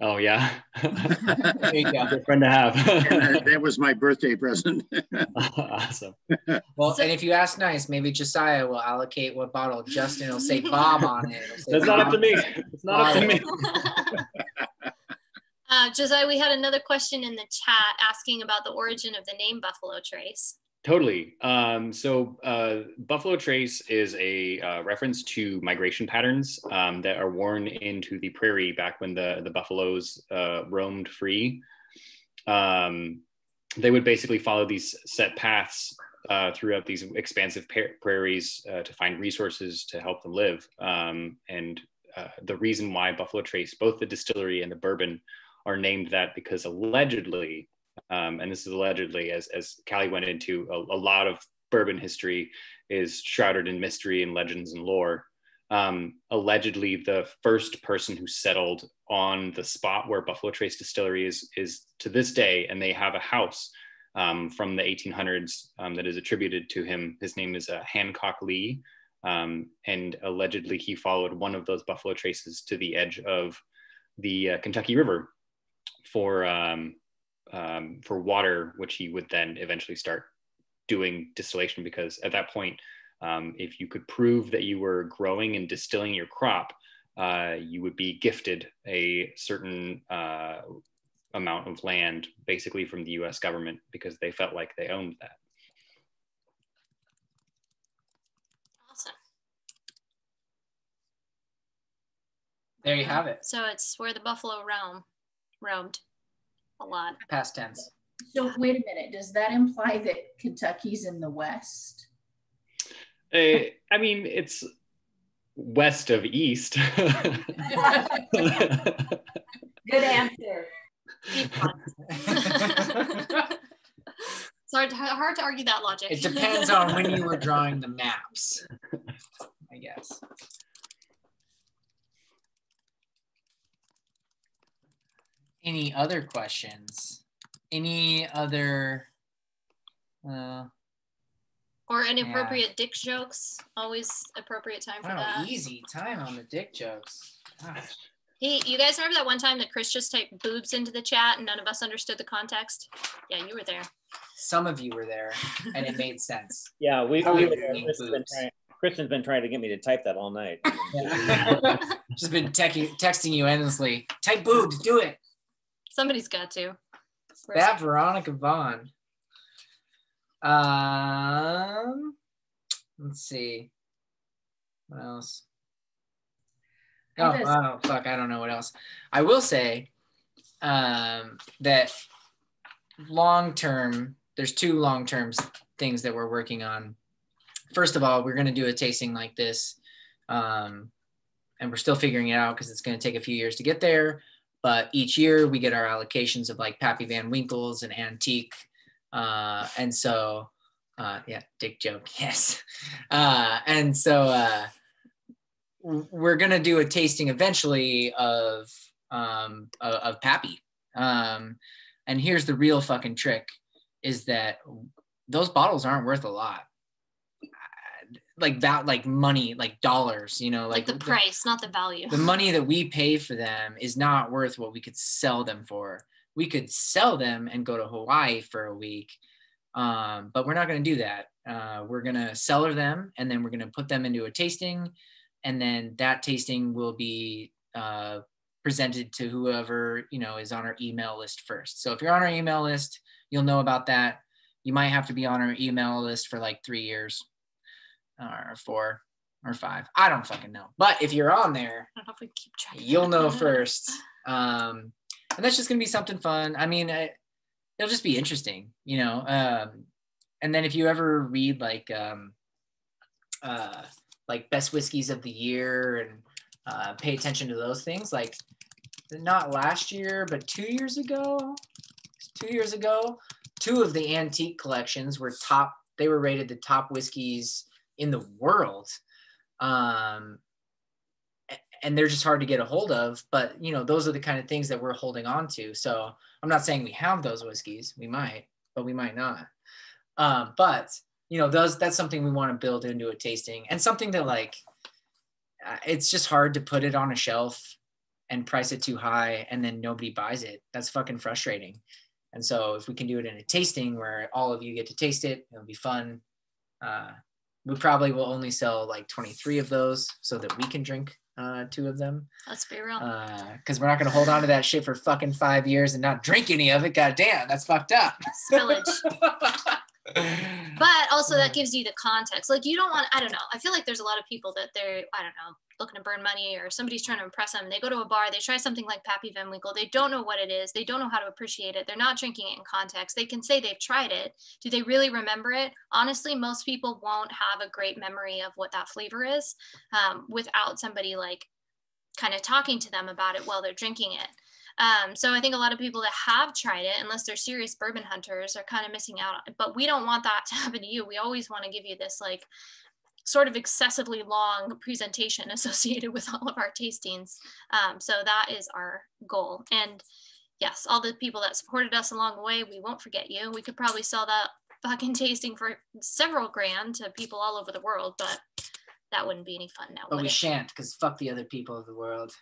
Oh yeah, There you go. good friend to have. And that- that was my birthday present. awesome. Well, So- and if you ask nice, maybe Josiah will allocate what bottle. Justin will say Bob on it. It'll That's not up to me. It's not up to me. uh, Josiah, we had another question in the chat asking about the origin of the name Buffalo Trace. Totally. Um, so uh, Buffalo Trace is a uh, reference to migration patterns um, that are worn into the prairie back when the, the buffaloes uh, roamed free. Um, they would basically follow these set paths uh, throughout these expansive prairies uh, to find resources to help them live. Um, and uh, the reason why Buffalo Trace, both the distillery and the bourbon, are named that because allegedly, um, and this is allegedly, as as Kali went into, a, a, lot of bourbon history is shrouded in mystery and legends and lore. Um, allegedly, the first person who settled on the spot where Buffalo Trace Distillery is is to this day, and they have a house um, from the 1800s um, that is attributed to him. His name is uh, Hancock Lee, um, and allegedly he followed one of those buffalo traces to the edge of the uh, Kentucky River for um, um, for water, which he would then eventually start doing distillation. Because at that point, um, if you could prove that you were growing and distilling your crop, uh, you would be gifted a certain uh, amount of land basically from the US government because they felt like they owned that. Awesome. There you have it. So it's where the buffalo roam, roamed a lot. Past tense. So wait a minute, does that imply that Kentucky's in the West? Uh, I mean, it's west of east. Good answer. it's hard, hard to argue that logic. It depends on when you were drawing the maps, I guess. Any other questions? Any other? Uh, or inappropriate yeah. dick jokes. Always appropriate time for oh, that. Easy time on the dick jokes. Gosh. Hey, you guys remember that one time that Chris just typed boobs into the chat and none of us understood the context? Yeah, you were there. Some of you were there, and it made sense. Yeah, we, we were there. Chris been trying, Kristen's been trying to get me to type that all night. Just been te- texting you endlessly. Type boobs, do it. Somebody's got to. Where's that Veronica Vaughn. Um, let's see. What else? Oh, oh, fuck, I don't know what else. I will say um, that long term, there's two long term things that we're working on. First of all, we're going to do a tasting like this. Um, and we're still figuring it out because it's going to take a few years to get there. But each year we get our allocations of like Pappy Van Winkles and Antique. Uh, and so, uh, yeah, dick joke, yes. Uh, and so, uh, we're gonna do a tasting eventually of um, of, of Pappy. Um, and here's the real fucking trick: is that those bottles aren't worth a lot. Like that, like money, like dollars, you know, like, like the price, not the value. The money that we pay for them is not worth what we could sell them for. We could sell them and go to Hawaii for a week, um, but we're not going to do that. Uh, we're going to cellar them and then we're going to put them into a tasting and then that tasting will be uh, presented to whoever you know is on our email list first. So if you're on our email list, you'll know about that. You might have to be on our email list for like three years, or four, or five. I don't fucking know. But if you're on there, you'll know first. Um, and that's just gonna be something fun. I mean, I, it'll just be interesting, you know. Um, and then if you ever read like um, uh, like best whiskeys of the year and uh, pay attention to those things. Like not last year, but two years ago, two years ago, two of the antique collections were top. They were rated the top whiskeys in the world. Um, and they're just hard to get a hold of. But you know, those are the kind of things that we're holding on to. So I'm not saying we have those whiskeys. We might, but we might not. Um, but you know those that's something we want to build into a tasting and something that like uh, it's just hard to put it on a shelf and price it too high and then nobody buys it that's fucking frustrating and so if we can do it in a tasting where all of you get to taste it it'll be fun uh, we probably will only sell like 23 of those so that we can drink uh, two of them. Let's be real. Because uh, we're not going to hold on to that shit for fucking five years and not drink any of it. God damn, that's fucked up. Spillage. but also that gives you the context. Like you don't want, I don't know. I feel like there's a lot of people that they're, I don't know, looking to burn money or somebody's trying to impress them. They go to a bar, they try something like Pappy Van Winkle. They don't know what it is. They don't know how to appreciate it. They're not drinking it in context. They can say they've tried it. Do they really remember it? Honestly, most people won't have a great memory of what that flavor is um, without somebody like kind of talking to them about it while they're drinking it. Um, so I think a lot of people that have tried it, unless they're serious bourbon hunters, are kind of missing out. But we don't want that to happen to you. We always want to give you this like sort of excessively long presentation associated with all of our tastings. Um, so that is our goal. And yes, all the people that supported us along the way, we won't forget you. We could probably sell that fucking tasting for several grand to people all over the world, but that wouldn't be any fun now. But we it? shan't because fuck the other people of the world.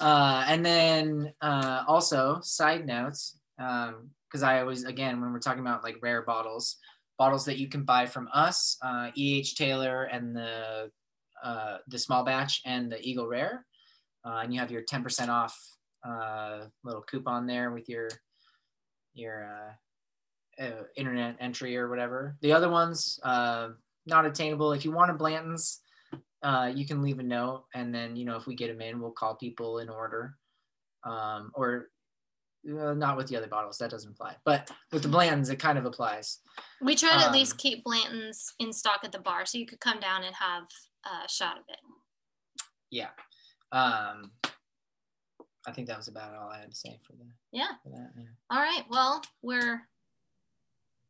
Uh, and then uh, also side notes, because I always again when we're talking about like rare bottles, bottles that you can buy from us, uh, E.H. Taylor and the uh, the small batch and the Eagle Rare, uh, and you have your ten percent off uh, little coupon there with your your uh, uh, internet entry or whatever. The other ones uh, not attainable. If you want a Blanton's, uh, you can leave a note, and then you know if we get them in, we'll call people in order. Um, or uh, not with the other bottles, that doesn't apply. But with the Blanton's, it kind of applies. We try to at least Um, keep Blanton's in stock at the bar, so you could come down and have a shot of it. Yeah. Um, I think that was about all I had to say for the Yeah. for that. Yeah. All right. Well, we're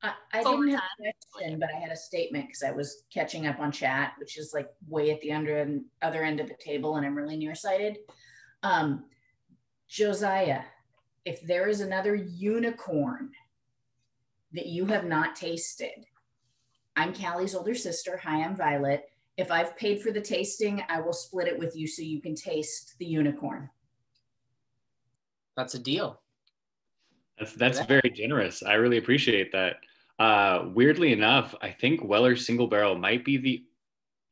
I, I didn't have a question, but I had a statement because I was catching up on chat, which is like way at the under and other end of the table, and I'm really nearsighted. Um, Josiah, if there is another unicorn that you have not tasted, I'm Kali's older sister. Hi, I'm Violet. If I've paid for the tasting, I will split it with you so you can taste the unicorn. That's a deal. That's that's very generous. I really appreciate that. Uh, weirdly enough, I think Weller Single Barrel might be the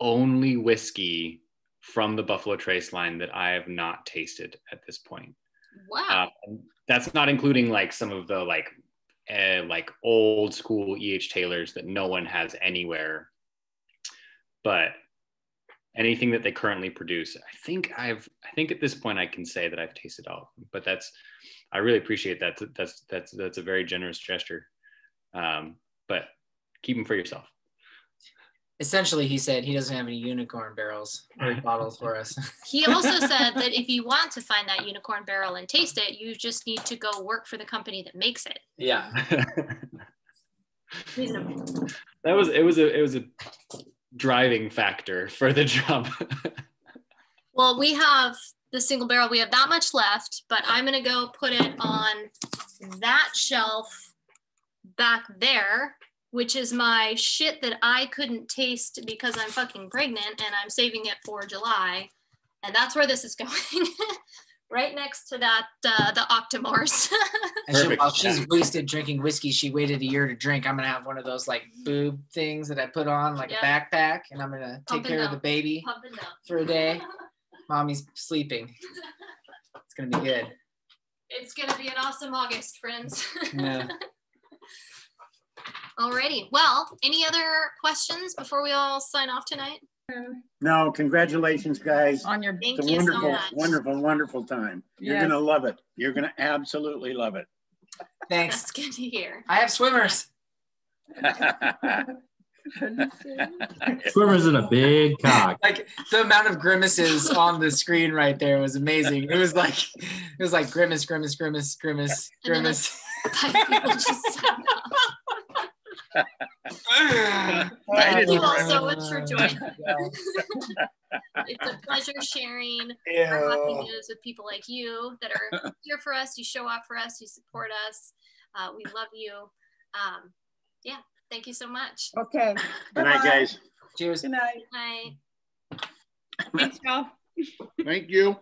only whiskey from the Buffalo Trace line that I have not tasted at this point. wow. Uh, that's not including like some of the like uh, like old school EH Taylors that no one has anywhere. But anything that they currently produce, I think I've I think at this point I can say that I've tasted all of them. But that's I really appreciate that. That's that's that's a very generous gesture. Um, but keep them for yourself. Essentially, he said he doesn't have any unicorn barrels or bottles for us. He also said that if you want to find that unicorn barrel and taste it, you just need to go work for the company that makes it. yeah. Reasonable. that was it was a it was a driving factor for the job. Well, we have the single barrel. We have that much left, but I'm gonna go put it on that shelf back there, which is my shit that I couldn't taste because I'm fucking pregnant and I'm saving it for July. And that's where this is going. right next to that uh, the Octomores. And she, while she's wasted drinking whiskey, she waited a year to drink. I'm gonna have one of those like boob things that I put on like Yeah. a backpack, and I'm gonna take and care of the baby Pump and dump. for a day. Mommy's sleeping. It's gonna be good. It's gonna be an awesome August, friends. Yeah. Alrighty. Well, any other questions before we all sign off tonight? No, congratulations, guys. On your Thank It's a you so wonderful, much. wonderful, wonderful time. You're Yes. gonna love it. You're gonna absolutely love it. Thanks. That's good to hear. I have swimmers. Swimmers in a big cock. Like the amount of grimaces on the screen right there was amazing. It was like it was like grimace, grimace, grimace, grimace, grimace. Five people just signed up. I Thank you all so much for joining. it's a pleasure sharing our hockey news with people like you that are here for us. You show up for us. You support us. Uh, we love you. Um, yeah. Thank you so much. Okay. Good night, guys. Cheers. Good night. Bye. Thanks, y'all. Thank you.